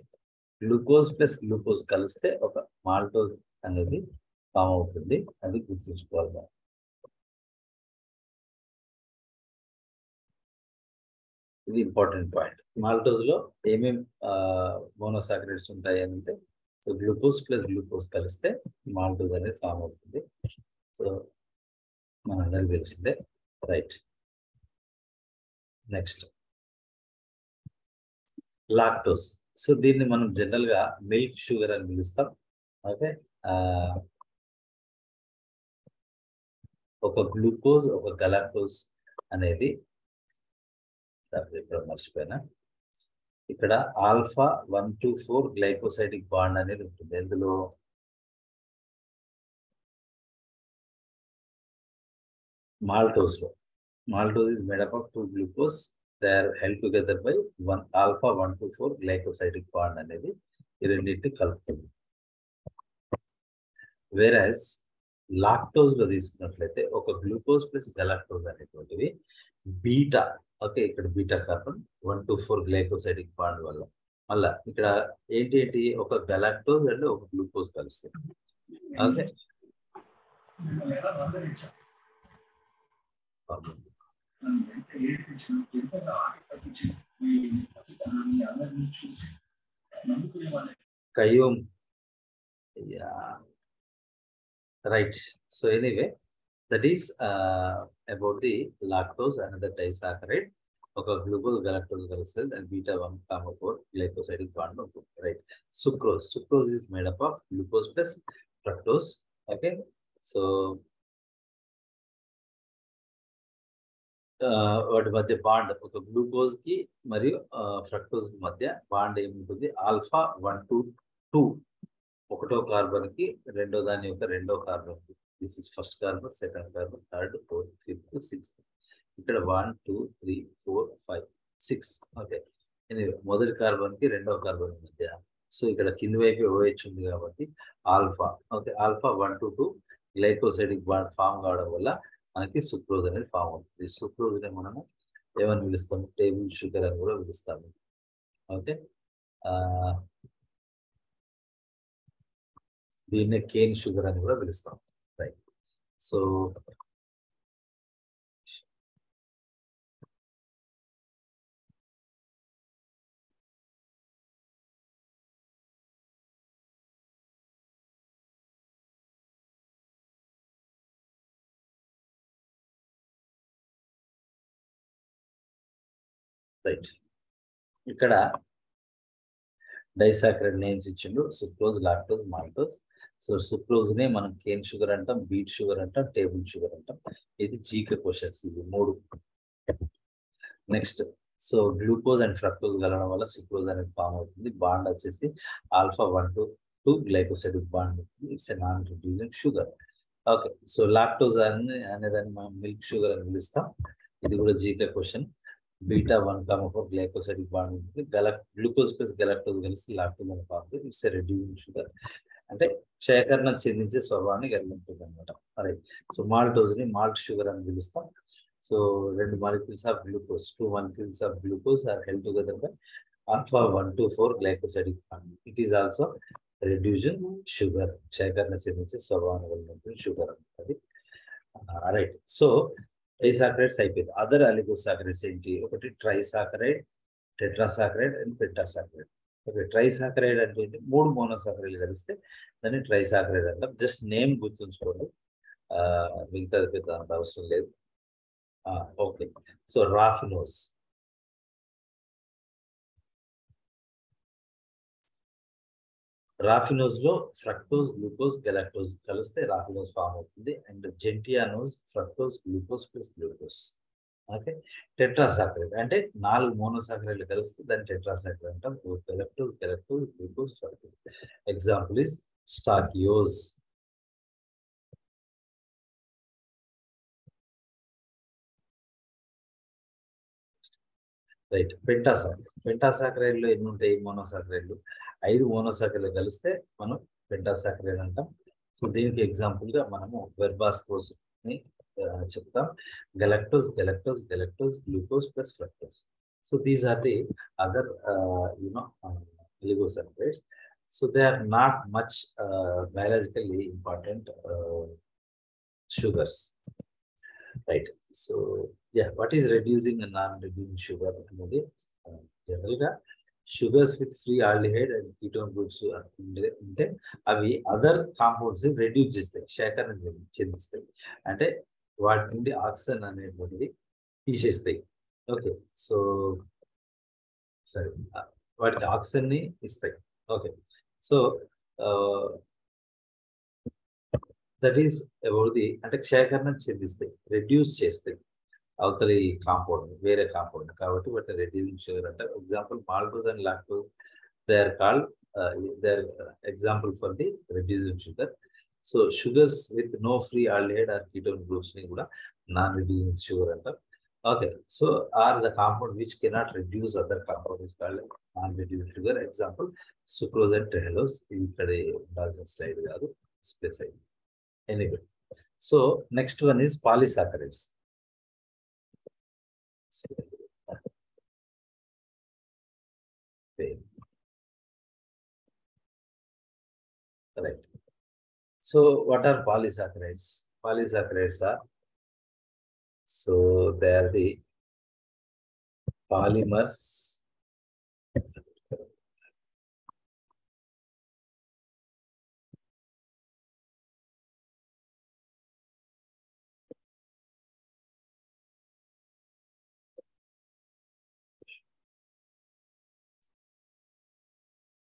గ్లూకోజ్ ప్లస్ గ్లూకోజ్ కలిస్తే ఒక మాల్టోజ్ అనేది ఫామ్ అవుతుంది. అది గుర్తుంచుకోవాలి మనం. ఇది ఇంపార్టెంట్ పాయింట్ మాల్టోజ్లో లో ఏమేం ఉంటాయి అని అంటే సో గ్లూకోజ్ ప్లస్ గ్లూకోజ్ కలిస్తే మాల్టోజ్ అనేది ఫామ్ అవుతుంది. సో మనందరికి తెలిసిందే. రైట్. నెక్స్ట్. లాక్టోస్ సో దీన్ని మనం జనరల్గా మిల్క్ షుగర్ అని పిలుస్తాం. ఓకే. ఒక గ్లూకోజ్ ఒక గలాక్టోజ్ అనేది ఇక్కడ మర్చిపోయినా? ఇక్కడ alpha one two four glycosidic bond అనేది ఉంటుంది. ఎందులో? మాల్టోస్లో maltose is made up of two glucose they are held together by one alpha one two four glycosidic bond అనేది ఈ రెండింటి కలుపుతుంది. వేరాజ్ లాక్టోజ్లో తీసుకున్నట్లయితే ఒక గ్లూకోజ్ ప్లస్ గెలాక్టోజ్ అనేటువంటివి బీటా ఓకే ఇక్కడ beta carbon one two four glycosidic bond వల్ల మళ్ళా ఇక్కడ ఏంటి ఏంటి ఒక గలాక్టోజ్ అండ్ ఒక గ్లూకోజ్ కలుస్తాయి okay కయోమ్ yeah right so anyway that is about the lactose another disaccharide ఒక గ్లూకోజ్ గలాక్టోజ్ కలుస్తుంది దాని beta one comma four glycosidic bond ఉంటుంది right sucrose sucrose is made up of glucose plus fructose okay so వాటి మధ్య బాండ్ ఒక గ్లూకోజ్కి మరియు ఫ్రక్టోజ్కి మధ్య బాండ్ ఏముంటుంది? ఆల్ఫా వన్ టూ టూ ఒకటో కార్బన్కి రెండో దాని యొక్క రెండో కార్బన్కి. This is first carbon second carbon third fourth fifth sixth ఇక్కడ one two three four five six okay మొదటి కార్బన్కి రెండవ కార్బన్ మధ్య. సో ఇక్కడ కింది వైపు ఓహెచ్ ఉంది కాబట్టి alpha okay alpha one to two glycosidic bond form కావడం వల్ల మనకి సుక్రోజ్ అనేది ఫామ్ అవుతుంది. సుక్రోజ్ని మనము ఏమని పిలుస్తాము? టేబుల్ షుగర్ అని కూడా పిలుస్తాము. ఓకే దీన్నే కేన్ షుగర్ అని కూడా పిలుస్తాం So సో రైట్ ఇక్కడ డైసాక్రైడ్ నేమ్స్ ఇచ్చిండు sucrose lactose maltose. So sucrose నే మనం కేన్ షుగర్ అంటాం బీట్ షుగర్ అంటాం టేబుల్ షుగర్ అంటాం. ఇది జీకే క్వశ్చన్స్ ఇవి మూడు. Next so glucose and fructose కలవడం వల్ల సుక్రోజ్ అనేది ఫామ్ అవుతుంది. బాండ్ వచ్చేసి alpha one to two glycosidic bond it's a non reducing sugar okay so lactose అని అనేదాన్ని మనం మిల్క్ షుగర్ అని పిలుస్తాం. ఇది కూడా GK question beta one comma four glycosidic bond ఉంటుంది గల గ్లూకోజ్ ప్లస్ గెలక్టోజ్ కలిసి లాక్టోజ్ అని form it's a reducing sugar అంటే సేకరణ చెందించే స్వభావాన్ని కలిగి ఉంటుంది అనమాట రైట్ సో మాల్టోజ్ని మాల్ట్ షుగర్ అని పిలుస్తాం. సో రెండు molecules of glucose two molecules of glucose are held together by alpha one two four glycosidic it is also reducing sugar సేకరణ చెందించే స్వభావాన్ని కలిగినటువంటి షుగర్ అనేది రైట్. సో ట్రైసాకరైడ్స్ అయిపోయింది. అదర్ అలిగోసాకరైడ్స్ ఏంటి? ఒకటి ట్రైసాకరైడ్ టెట్రాసాకరైడ్ అండ్ పెట్టాసాకరైడ్ ఓకే ట్రైసాకరైడ్ అంటే ఏంటి? మూడు మోనోసాకరైడ్ కలిస్తే దాన్ని ట్రైసాకరైడ్ అంటాం. జస్ట్ నేమ్ గుర్తుంచుకోండి. మిగతాది పెద్ద అంత అవసరం లేదు. Okay. So raffinose. రాఫినోస్లో fructose glucose galactose కలిస్తే రాఫినోజ్ ఫామ్ అవుతుంది. And gentianose fructose glucose plus glucose okay. Tetrasaccharide. అంటే నాలుగు మోనోసాకరైడ్లు కలిస్తే దాన్ని టెట్రాసాకరైడ్ అంటాం. Galactose galactose glucose example is stachyose right pentasaccharide. పెంటాసాకరైడ్లో ఎన్ని ఉంటాయి మోనోసాకరైడ్లు? ఐదు మోనోసాకరైడ్లు కలిస్తే మనం పెంటాసాకరైడ్ అంటాం. సో దీనికి ఎగ్జాంపుల్గా మనము వెర్బాస్కోస్ని చెప్తాం galactose galactose galactose glucose plus fructose so these are the other you know oligosaccharides so they are not much biologically important sugars right so yeah what is reducing and non reducing sugar అనేది జనరల్గా sugars with free aldehyde and ketone groups అంటే అవి అదర్ కాంపౌండ్స్ రెడ్యూస్ చేస్తాయి శేఖరణ చెందిస్తాయి అంటే వాటి నుండి ఆక్సిజన్ అనేటువంటిది తీసేస్తాయి. ఓకే సో సరే వాటికి ఆక్సిజన్ని ఇస్తాయి. Okay so that is about the అంటే క్షయకరణం చెందిస్తాయి రెడ్యూస్ చేస్తాయి. అవతలి కాంపౌండ్ వేరే కాంపౌండ్ కాబట్టి వాటి రెడ్యూసింగ్ షుగర్ అంటే example maltose and lactose they are called they are example for the reducing sugar so sugars with no free aldehyde or ketone గ్రూప్స్ని కూడా నాన్ రెడ్యూసింగ్ షుగర్ అంటారు. Okay so or the compound which cannot reduce other compound is called non reducing sugar. Example sucrose and trehalose ఇది ఇక్కడ ఉండాల్సిన స్లైడ్ కాదు స్పేస్ అయింది. Anyway so next one is polysaccharides right so what are polysaccharides polysaccharides are so they are the polymers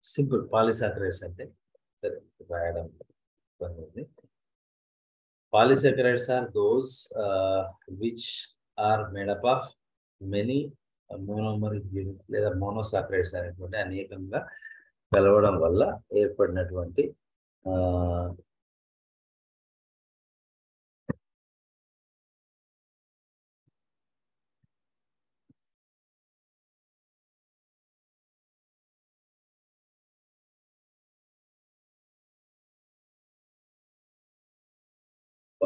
simple polysaccharides అంటే సరే రాయడం Polysaccharides are those uh, which are made up of many monomeric unit లేదా మోనోసాక్రైడ్స్ అనేటువంటి అనేకంగా కలవడం వల్ల ఏర్పడినటువంటి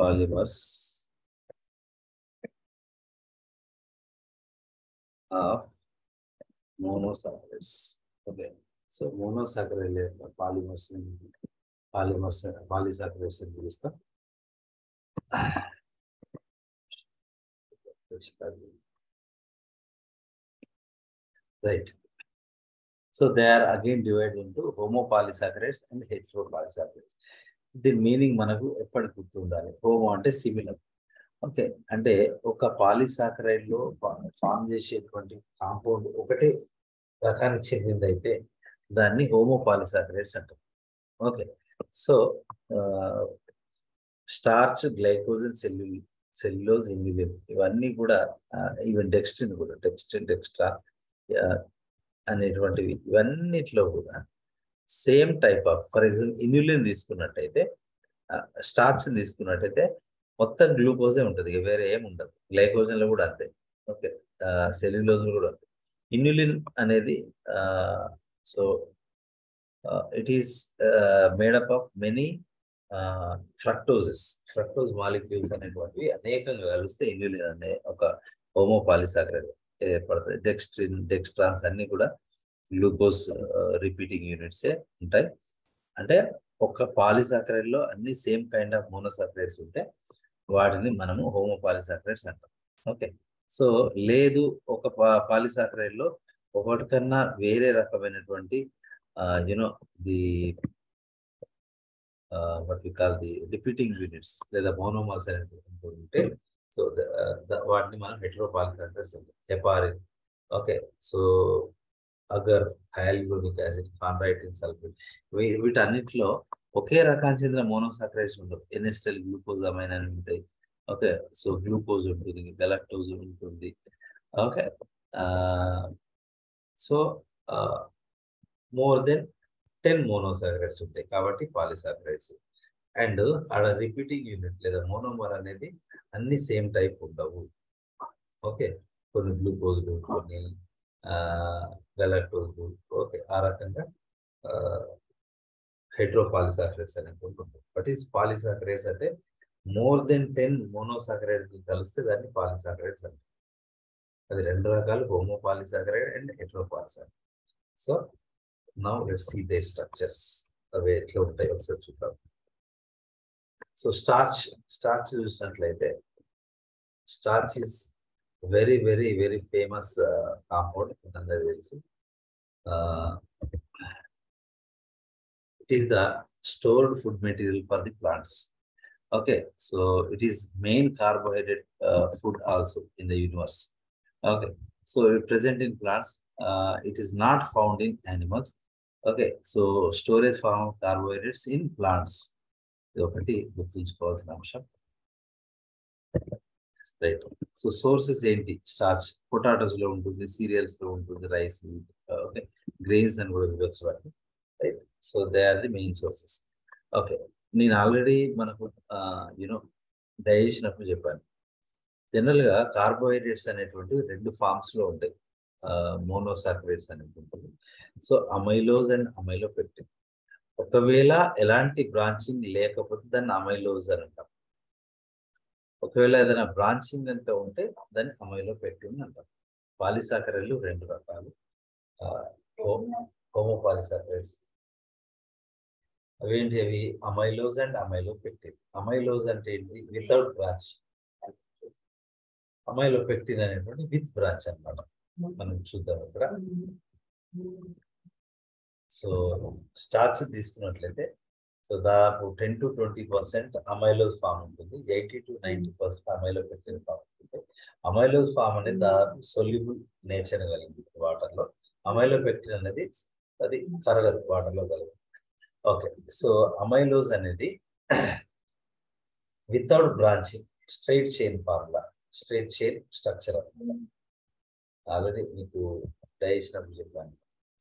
polymers of monosaccharides. Okay, so monosaccharide polymers polymers polysaccharides అని పిలుస్తాం right so they are again divided into homopolysaccharides and heteropolysaccharides దీని మీనింగ్ మనకు ఎప్పటికి గుర్తుండాలి. హోమో అంటే సిమిలర్. ఓకే. అంటే ఒక పాలిసాకరైడ్లో ఫామ్ చేసేటువంటి కాంపౌండ్ ఒకటే రకానికి చెందింది అయితే దాన్ని హోమో పాలిసాకరైడ్స్ అంటారు okay. So starch glycogen cellu cellulose inulin ఇవన్నీ కూడా ఈవెన్ డెక్స్టిన్ కూడా డెక్స్టిన్ డెక్స్ట్రా అనేటువంటివి ఇవన్నిట్లో కూడా same type of for example inulin తీసుకున్నట్టయితే స్టార్చ్ తీసుకున్నట్టయితే మొత్తం గ్లూకోజే ఉంటుంది వేరే ఏం ఉండదు. గ్లైకోజన్లో కూడా అంతే. ఓకే సెల్యులోజ్లో కూడా అంతే. ఇన్యులిన్ అనేది so it is made up of many fructoses fructose molecules అనేటువంటివి అనేకంగా కలిస్తే ఇన్యులిన్ అనే ఒక హోమోపాలిసాకరైడ్ ఏర్పడుతుంది డెక్స్ట్రిన్ డెక్స్ట్రాన్స్ అన్ని కూడా గ్లూకోజ్ రిపీటింగ్ యూనిట్సే ఉంటాయి. అంటే ఒక పాలిసాకరైడ్లో అన్ని సేమ్ కైండ్ ఆఫ్ మోనోసాకరైడ్స్ ఉంటే వాటిని మనము హోమోపాలిసాకరైడ్స్ అంటాం. ఓకే. సో లేదు ఒక పాలిసాకరైడ్లో ఒకటి కన్నా వేరే రకమైనటువంటి you know the what we call the repeating units లేదా మోనోమర్స్ అనేటువంటి ఉంటే సో వాటిని మనం హెట్రోపాలిసాకరైడ్స్ అంటాం heparin okay. So agar hyaluronic acid chondroitin sulphate వీటన్నిటిలో ఒకే రకానికి చెందిన మోనోసాక్రైడ్స్ ఉండవు ఎనెస్టల్ గ్లూకోజ్ అమైన్ అని ఉంటాయి. ఓకే సో గ్లూకోజ్ ఉంటుంది గెలక్టోజ్ ఉంటుంది. Okay so more than ten monosaccharides ఉంటాయి కాబట్టి పాలిసాక్రైడ్స్ అండ్ ఆడ రిపీటింగ్ యూనిట్ లేదా మోనోమర్ అనేది అన్ని సేమ్ టైప్ ఉండవు. ఓకే కొన్ని గ్లూకోజ్లు కొన్ని గలక్టోజ్ ఓకే ఆ రకంగా హైడ్రోపాలిసాక్రైడ్స్ అని ఉంటుంది. బట్ ఈస్ పాలిసాక్రైడ్స్ అంటే మోర్ దెన్ టెన్ మోనోసాక్రైడ్ కలిస్తే దాన్ని పాలిసాక్రైడ్స్ అంటారు. అది రెండు రకాలు homopolysaccharide and heteropolysaccharide so now let see they structures అవి ఎట్లా ఉంటాయి ఒకసారి చూద్దాం. సో స్టార్చ్ స్టార్చ్ చూసినట్లయితే starch is very very very famous compound అందరికి తెలుసు it is the stored food material for the plants okay so it is main carbohydrate uh, food also in the universe okay so present in plants uh, it is not found in animals okay so storage form of carbohydrates in plants ఇది ఒకటి గుర్తుంచుకోవాల్సిన అంశం రైట్ సో సోర్సెస్ ఏంటి? స్టార్చ్ పొటాటోస్లో ఉంటుంది సీరియల్స్లో ఉంటుంది రైస్ ఓకే. గ్రెయిన్స్ అని కూడా ఇవ్వచ్చు వాటిని. Right. So they are the main sources. Okay. నేను ఆల్రెడీ మనకు యూనో డైజెషన్ అప్పుడు చెప్పాను. జనరల్గా కార్బోహైడ్రేట్స్ అనేటువంటివి రెండు ఫార్మ్స్లో ఉంటాయి మోనోసాక్రేట్స్ అనేది ఉంటుంది. So amylose and amylopectin ఒకవేళ ఎలాంటి బ్రాంచింగ్ లేకపోతే దాన్ని అమైలోజ్ అని అంటాం. ఒకవేళ ఏదైనా బ్రాంచింగ్ కనుక ఉంటే దాన్ని అమైలో పెక్టిన్ అంటాం. పాలిసాకరైలు రెండు రకాలు. హోమోపాలిసాకరైడ్స్ అవేంటి అవి amylose and amylopectin amylose అంటే ఏంటి? Without branch. అమైలో పెక్టిన్ అనేటువంటి విత్ బ్రాంచ్ అనమాట మనం చూద్దాం ఇక్కడ సో స్టార్చ్ తీసుకున్నట్లయితే సో దాదాపు ten to twenty percent amylose form ఉంటుంది. Eighty to ninety percent amylopectin form ఉంటుంది. అమైలోజ్ ఫామ్ అనేది దాదాపు సొల్యూబుల్ నేచర్ కలిగింది వాటర్లో. అమైలో పెక్టిన్ అనేది అది కరగదు వాటర్లో కలగదు. ఓకే. సో అమైలోజ్ అనేది without branching straight chain formula straight chain structure already మీకు డైజెషన్ చెప్పాను.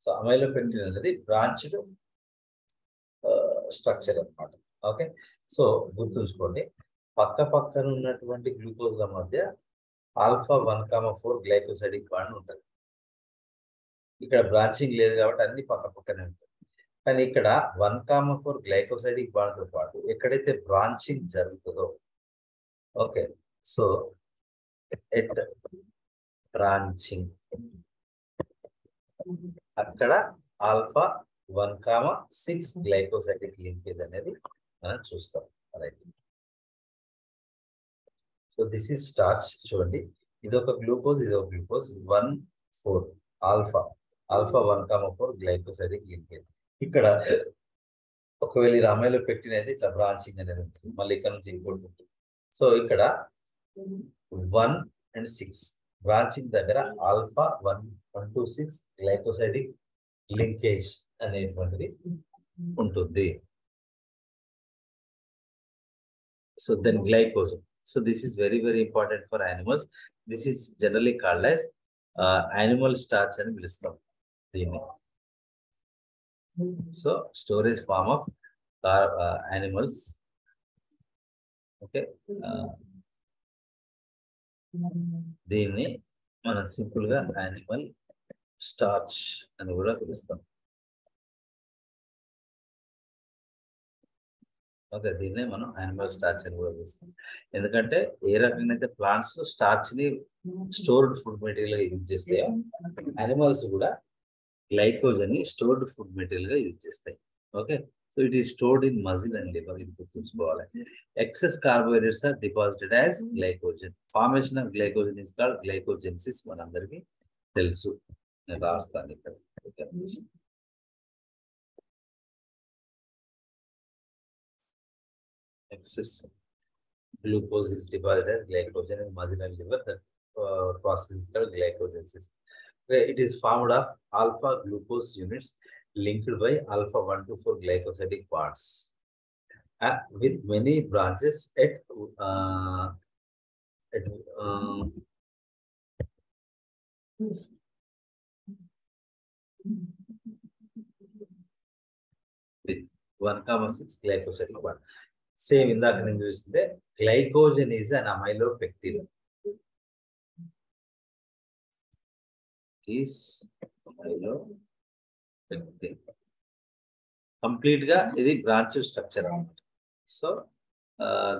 సో అమైలో పెక్టిన్ అనేది బ్రాంచ్డ్ స్ట్రక్చర్ అనమాట ఓకే సో గుర్తుంచుకోండి. పక్క పక్కన ఉన్నటువంటి గ్లూకోజ్ల మధ్య alpha one comma four glycosidic bond ఉంటుంది. ఇక్కడ బ్రాంచింగ్ లేదు కాబట్టి అన్ని పక్క పక్కనే ఉంటుంది కానీ ఇక్కడ వన్ కామ ఫోర్ గ్లైకోసైడిక్ బాండ్తో పాటు ఎక్కడైతే బ్రాంచింగ్ జరుగుతుందో ఓకే సో ఎట్ బ్రాంచింగ్ అక్కడ alpha one comma six glycosidic linkage అనేది మనం చూస్తాం. Right so this is starch చూడండి. ఇది ఒక గ్లూకోజ్ ఇది ఒక glucose. One four alpha. Alpha one comma four glycosidic linkage. ఇక్కడ ఒకవేళ ఇది అమ్మాయిలో పెట్టినది ఇట్లా బ్రాంచింగ్ అనేది ఉంటుంది. మళ్ళీ ఇక్కడ నుంచి ఇంకోటి ఉంటుంది. సో ఇక్కడ వన్ అండ్ సిక్స్. బ్రాంచింగ్ దగ్గర alpha one one two six glycosidic linkage. అనేటువంటిది ఉంటుంది. So then glycogen so this is very very important for animals this is generally called as animal starch అని పిలుస్తాం దీన్ని. So storage form of animals okay దీన్ని మనం సింపుల్గా యానిమల్ స్టార్చ్ అని కూడా పిలుస్తాం. ఓకే దీన్నే మనం యానిమల్ స్టార్చ్ అని కూడా పిలుస్తాం. ఎందుకంటే ఏ రకంగా అయితే ప్లాంట్స్ స్టార్చ్ని స్టోర్డ్ ఫుడ్ మెటీరియల్గా యూజ్ చేస్తాయో యానిమల్స్ కూడా గ్లైకోజన్ని స్టోర్డ్ ఫుడ్ మెటీరియల్గా యూజ్ చేస్తాయి. Okay so it is stored in muscle and liver ఇది గుర్తుంచుకోవాలి. Excess carbohydrates are deposited as glycogen formation of glycogen is called glycogenesis మనందరికీ తెలుసు. నేను రాస్తాను ఇక్కడ. Excess glucose is divided as glycogen and liver. That uh, process is called glycogenesis. It is formed of alpha glucose units linked by alpha 1 to 4 glycosidic bonds uh, with many branches at, uh, at um, with 1 comma 6 glycosidic bond. Same ఇందాక నేను చూసిందే glycogen is an amylopectin. Is amylopectin. కంప్లీట్గా ఇది బ్రాంచ్ స్ట్రక్చర్ అన్నమాట. సో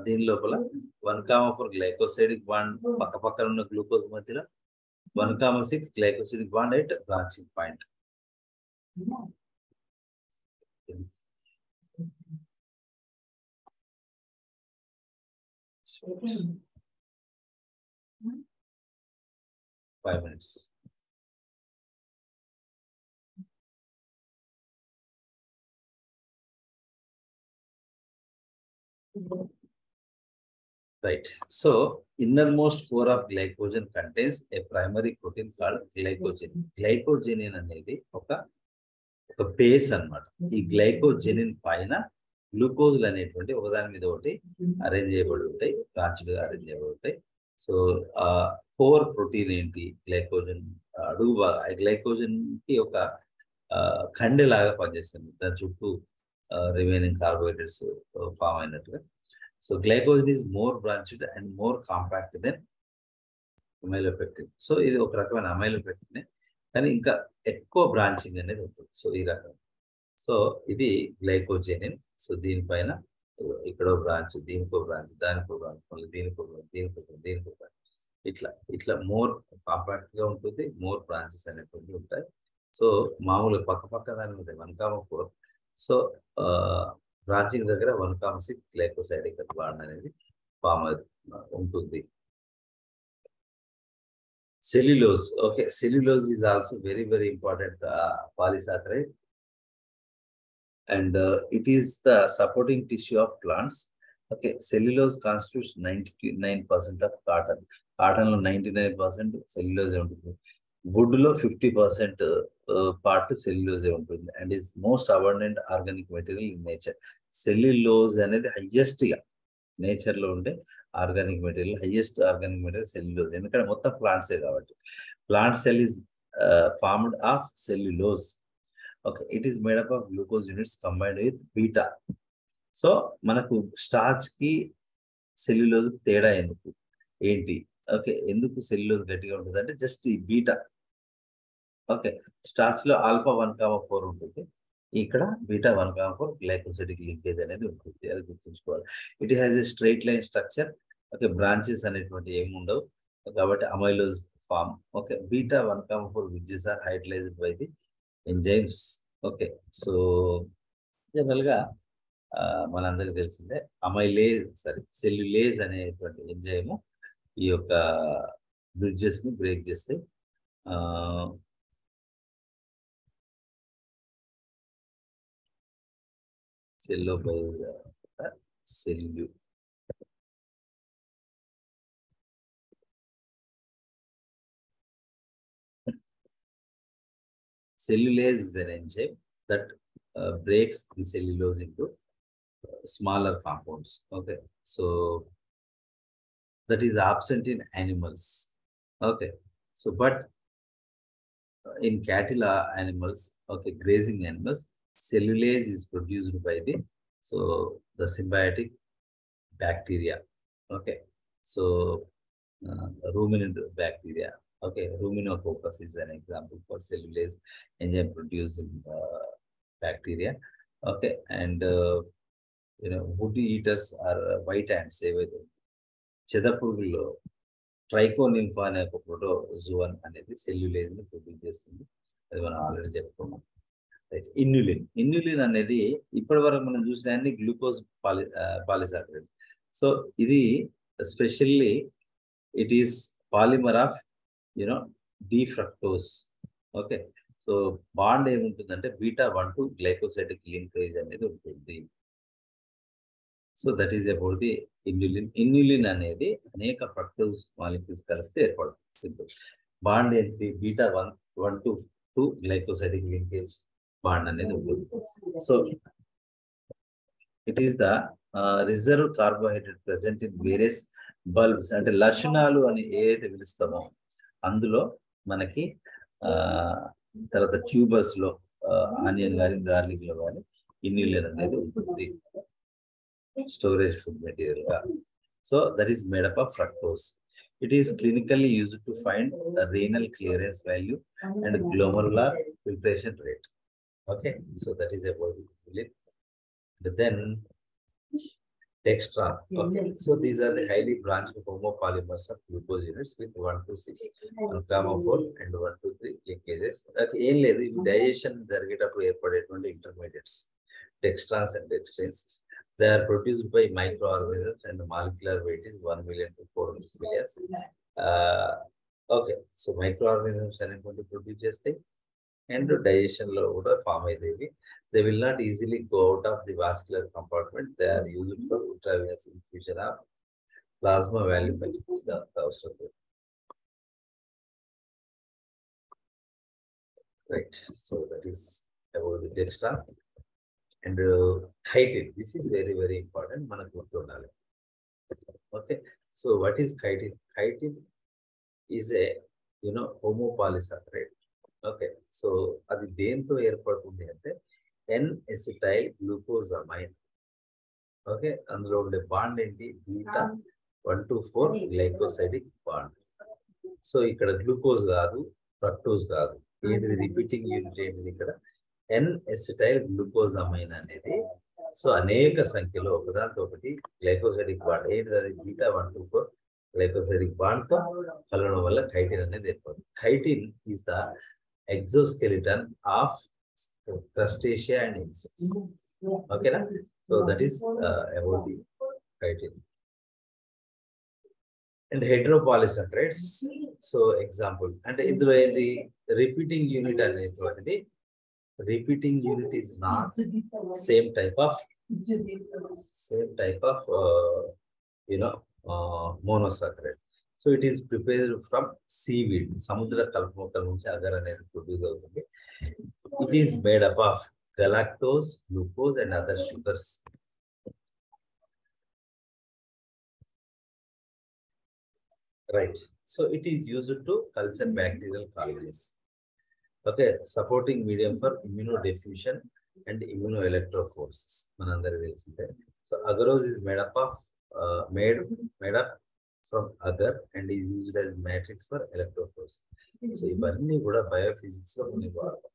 దీని లోపల one comma four glycosidic bond పక్క పక్కన ఉన్న గ్లూకోజ్ మధ్యలో one comma six glycosidic bond at branching point. Five minutes. Right. So innermost core of glycogen contains a primary protein called glycogen. Glycogenin అనేది ఒక ఒక బేస్ అన్నమాట ఈ గ్లైకోజెనిన్ పైన గ్లూకోజ్లు అనేటువంటి ఒకదాని మీద ఒకటి అరేంజ్ చేయబడి ఉంటాయి బ్రాంచ్గా అరేంజ్ చేయబడి ఉంటాయి. సో ఆ కోర్ ప్రోటీన్ ఏంటి? గ్లైకోజన్ అడుగు భాగ గ్లైకోజన్కి ఒక కండెలాగా పనిచేస్తుంది. దాని చుట్టూ రిమైనింగ్ కార్బోహైడ్రేట్స్ ఫామ్ అయినట్టుగా. So glycogen is more branched and more compact than amylopectin. So ఇది ఒక రకమైన అమైలోపెక్టిన్ కానీ ఇంకా ఎక్కువ బ్రాంచింగ్ అనేది ఉంటుంది. సో ఈ రకం. సో ఇది గ్లైకోజెనిన్. సో దీనిపైన ఇక్కడో బ్రాంచ్ దీనికో బ్రాంచ్ దానికో బ్రాంచ్ మళ్ళీ దీనికో బ్రాంచ్ దీనికో బ్రాంచ్ దీనికో బ్రాంచ్. ఇట్లా ఇట్లా మోర్ కాంపాక్ట్గా ఉంటుంది మోర్ బ్రాంచెస్ అనేటువంటి ఉంటాయి. సో మామూలుగా పక్క పక్క దాని ఉంటాయి one comma four. So branching దగ్గర వన్ కామ సిక్స్ గ్లైకోసైడ్ ఇక్కడ బాండ్ అనేది ఫామ్ ఉంటుంది. Cellulose okay cellulose is also very very important uh, and it it is the supporting tissue of plants. Okay cellulose constitutes 99% of cotton. కాటన్లో 99% cellulose ఉంటుంది. Wood లో 50% పార్ట్ సెల్యులోజ్ ఉంటుంది and is most abundant organic material in nature cellulose అనేది హైయెస్ట్గా నేచర్లో ఉండే organic material highest organic material cellulose ఎందుకంటే మొత్తం ప్లాంట్సే కాబట్టి. Plant cell is formed of cellulose okay it is made up of glucose units combined with beta so మనకు స్టార్చ్కి సెల్యులోజ్ తేడా ఎందుకు? ఏంటి? ఓకే ఎందుకు సెల్యులోజ్ గట్టిగా ఉంటుంది? అంటే జస్ట్ ఈ బీటా ఓకే స్టార్చ్లో ఆల్ఫా వన్ కామ ఫోర్ ఉంటుంది. ఇక్కడ beta one comma four glycosidic linkage అనేది ఉంటుంది. అది గుర్తుంచుకోవాలి. It has a straight line structure okay branches అనేటువంటి ఏమి ఉండవు. కాబట్టి amylose form okay beta one comma four which is are hydrolysed by the enzymes okay. So జనరల్గా మనందరికీ తెలిసిందే అమైలేజ్ సారీ సెల్యులేజ్ అనేటువంటి ఎంజైమ్ ఈ యొక్క బ్రిడ్జెస్ని బ్రేక్ చేస్తే సెల్లోబైజ్ సెల్యూ cellulase is an enzyme that uh, breaks the cellulose into uh, smaller compounds. Okay, so that is absent in animals. Okay, so but in cattle animals, okay, grazing animals, cellulase is produced by the so the symbiotic bacteria. Okay, so uh, ruminant bacteria Okay, ruminococcus is an example for cellulase enzyme producing uh, bacteria. Okay, and uh, you know, wood eaters are uh, white ants. ఏవైతే చెదపురుగుల్లో ట్రైకోనింఫా అనే ఒక ప్రోటోజువన్ అనేది సెల్యులేజ్ని ప్రొడ్యూస్ చేస్తుంది అది మనం ఆల్రెడీ చెప్పుకున్నాం రైట్ ఇన్యులిన్ ఇన్యులిన్ అనేది ఇప్పటి వరకు మనం చూసిన అన్ని గ్లూకోజ్ పాలి పాలిసాక్రైడ్ సో ఇది specially it is polymer of you know D fructose okay so bond ఏముంటుందంటే beta one two glycosidic linkage అనేది ఉంటుంది. So that is about the inulin inulin అనేది అనేక ఫ్రక్టోస్ మాలిక్యూల్స్ కలిస్తే ఏర్పడుతుంది. సింపుల్ బాండ్ ఏంటి? Beta one one two two glycosidic linkage bond అనేది ఉంటుంది. So it is the reserve carbohydrate present in various bulbs అంటే లక్షణాలు అని ఏదైతే పిలుస్తామో అందులో మనకి ఆ తర్వాత ట్యూబర్స్లో ఆనియన్ కానీ గార్లిక్లో కానీ ఇన్యులిన్ అనేది ఉంటుంది. Storage food మెటీరియల్గా. So that is made up of fructose. It is clinically use to find renal clearance value and glomerular filtration rate. Okay? So that is about then dextran. Okay, so these are the highly branched homopolymers of glucose units with 1 to 6 and gamma 4 and 1 to 3 linkages. Okay, ఏం లేదు ఇవి డైజెషన్ జరిగేటప్పుడు ఏర్పడేటువంటి intermediates dextrans and dextrins they are produced by microorganisms and molecular weight is one million to four millions okay so microorganisms అనేటువంటి ప్రొడ్యూస్ చేస్తాయి and digestion load of form. They will not easily go out of the vascular compartment. They are used for intravenous infusion of plasma value. The. Right. So that is about the dextra. And uh, chitin. This is very, very important. Okay. So what is chitin? Chitin is a, you know, homopolysaccharide. Okay. So అది దేంతో ఏర్పడుతుంది అంటే ఎన్ ఎసిటైల్ గ్లూకోజమైన్ ఓకే. అందులో ఉండే బాండ్ ఏంటి? Beta one two four glycosidic bond. So ఇక్కడ గ్లూకోజ్ కాదు ఫ్రక్టోజ్ కాదు. ఏంటిది రిపీటింగ్ యూనిట్ ఏంటిది ఇక్కడ ఎన్ ఎసిటైల్ గ్లూకోజమైన్ అనేది సో అనేక సంఖ్యలో ఒకదాంతో ఒకటి గ్లైకోసైడిక్ బాండ్. ఏంటిది అది? Beta one two four glycosidic బాండ్తో కలవడం వల్ల ఖైటిన్ అనేది ఏర్పడుతుంది. Chitin is the exoskeleton of crustacea and insects. Okay, na? so that is uh, about the criteria. And hydropolysaccharides, so example. And in the way the repeating unit as the repeating unit is not same type of same type of uh, you know uh, monosaccharide. so it is prepared from seaweed సముద్ర కల్పమొక్కల నుంచి అగర్ అనేది ప్రొడ్యూస్ అవుతుంది it is made up of galactose glucose and other sugars right so it is used to culture bacterial colonies okay supporting medium for immunodiffusion and immunoelectrophores మనందరికీ తెలిసిందే so agarose is made up of uh, made made up from agar and is used as matrix for electrophores so ఇవన్నీ కూడా బయోఫిజిక్స్ లో మనం వాడతాం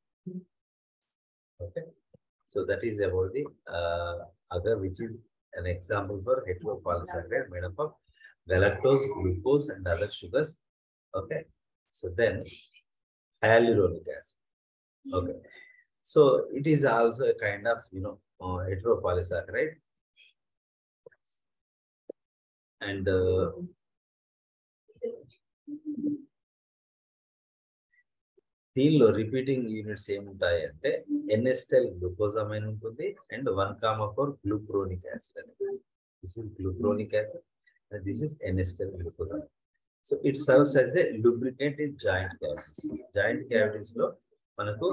okay so that is about the uh, agar which is an example for heteropolysaccharide made up of galactose, glucose, and other sugars. Okay. So then hyaluronic acid. Okay. So it is also a kind of, you know, uh, heteropolysaccharide. And uh, దీనిలో రిపీటింగ్ యూనిట్స్ ఏముంటాయి అంటే ఎన్ఎస్టెల్ గ్లూకోజమైన్ ఉంటుంది and one comma four glucuronic acid అనేది this is glucuronic acid and this is N acetyl glucosamine. So it serves as a lubricate in joint cavities joint క్యావిటీస్లో మనకు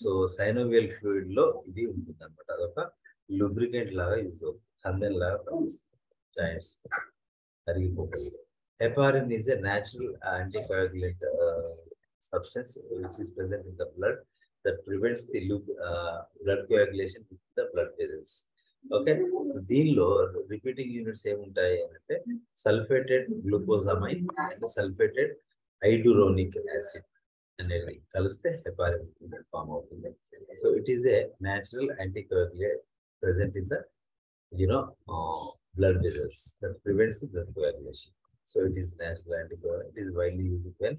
సో సైనోవియల్ ఫ్లూయిడ్లో ఇది ఉంటుంది అనమాట అదొక లూబ్రికేట్ లాగా యూజ్ అవుతుంది. కందెన్ లాగా పనిపిస్తుంది జాయింట్స్ కరిగిపోతుంది heparin is a natural anticoagulant substance which is present in the blood that prevents the blood coagulation with the blood vessels okay దీనిలో రిపీటింగ్ యూనిట్స్ ఏముంటాయి అంటే sulphated glucosamine and sulphated iduronic acid అనేది కలిస్తే హెపారిన్ ఫామ్ అవుతుంది so it is a natural anticoagulant present in the you know blood vessels that prevents blood coagulation so it is natural anticoagulant it is widely used when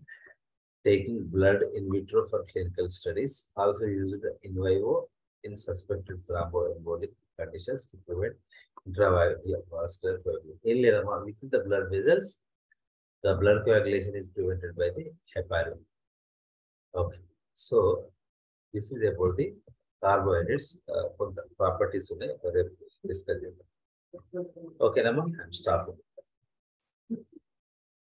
taking blood in vitro for clinical studies also used in vivo in suspected thromboembolic conditions to prevent intravascular coagulation. Within the blood vessels, the blood coagulation is prevented by the heparin. Okay, so this is about the carbohydrates, uh, properties. Okay, Nama, I'm stopping.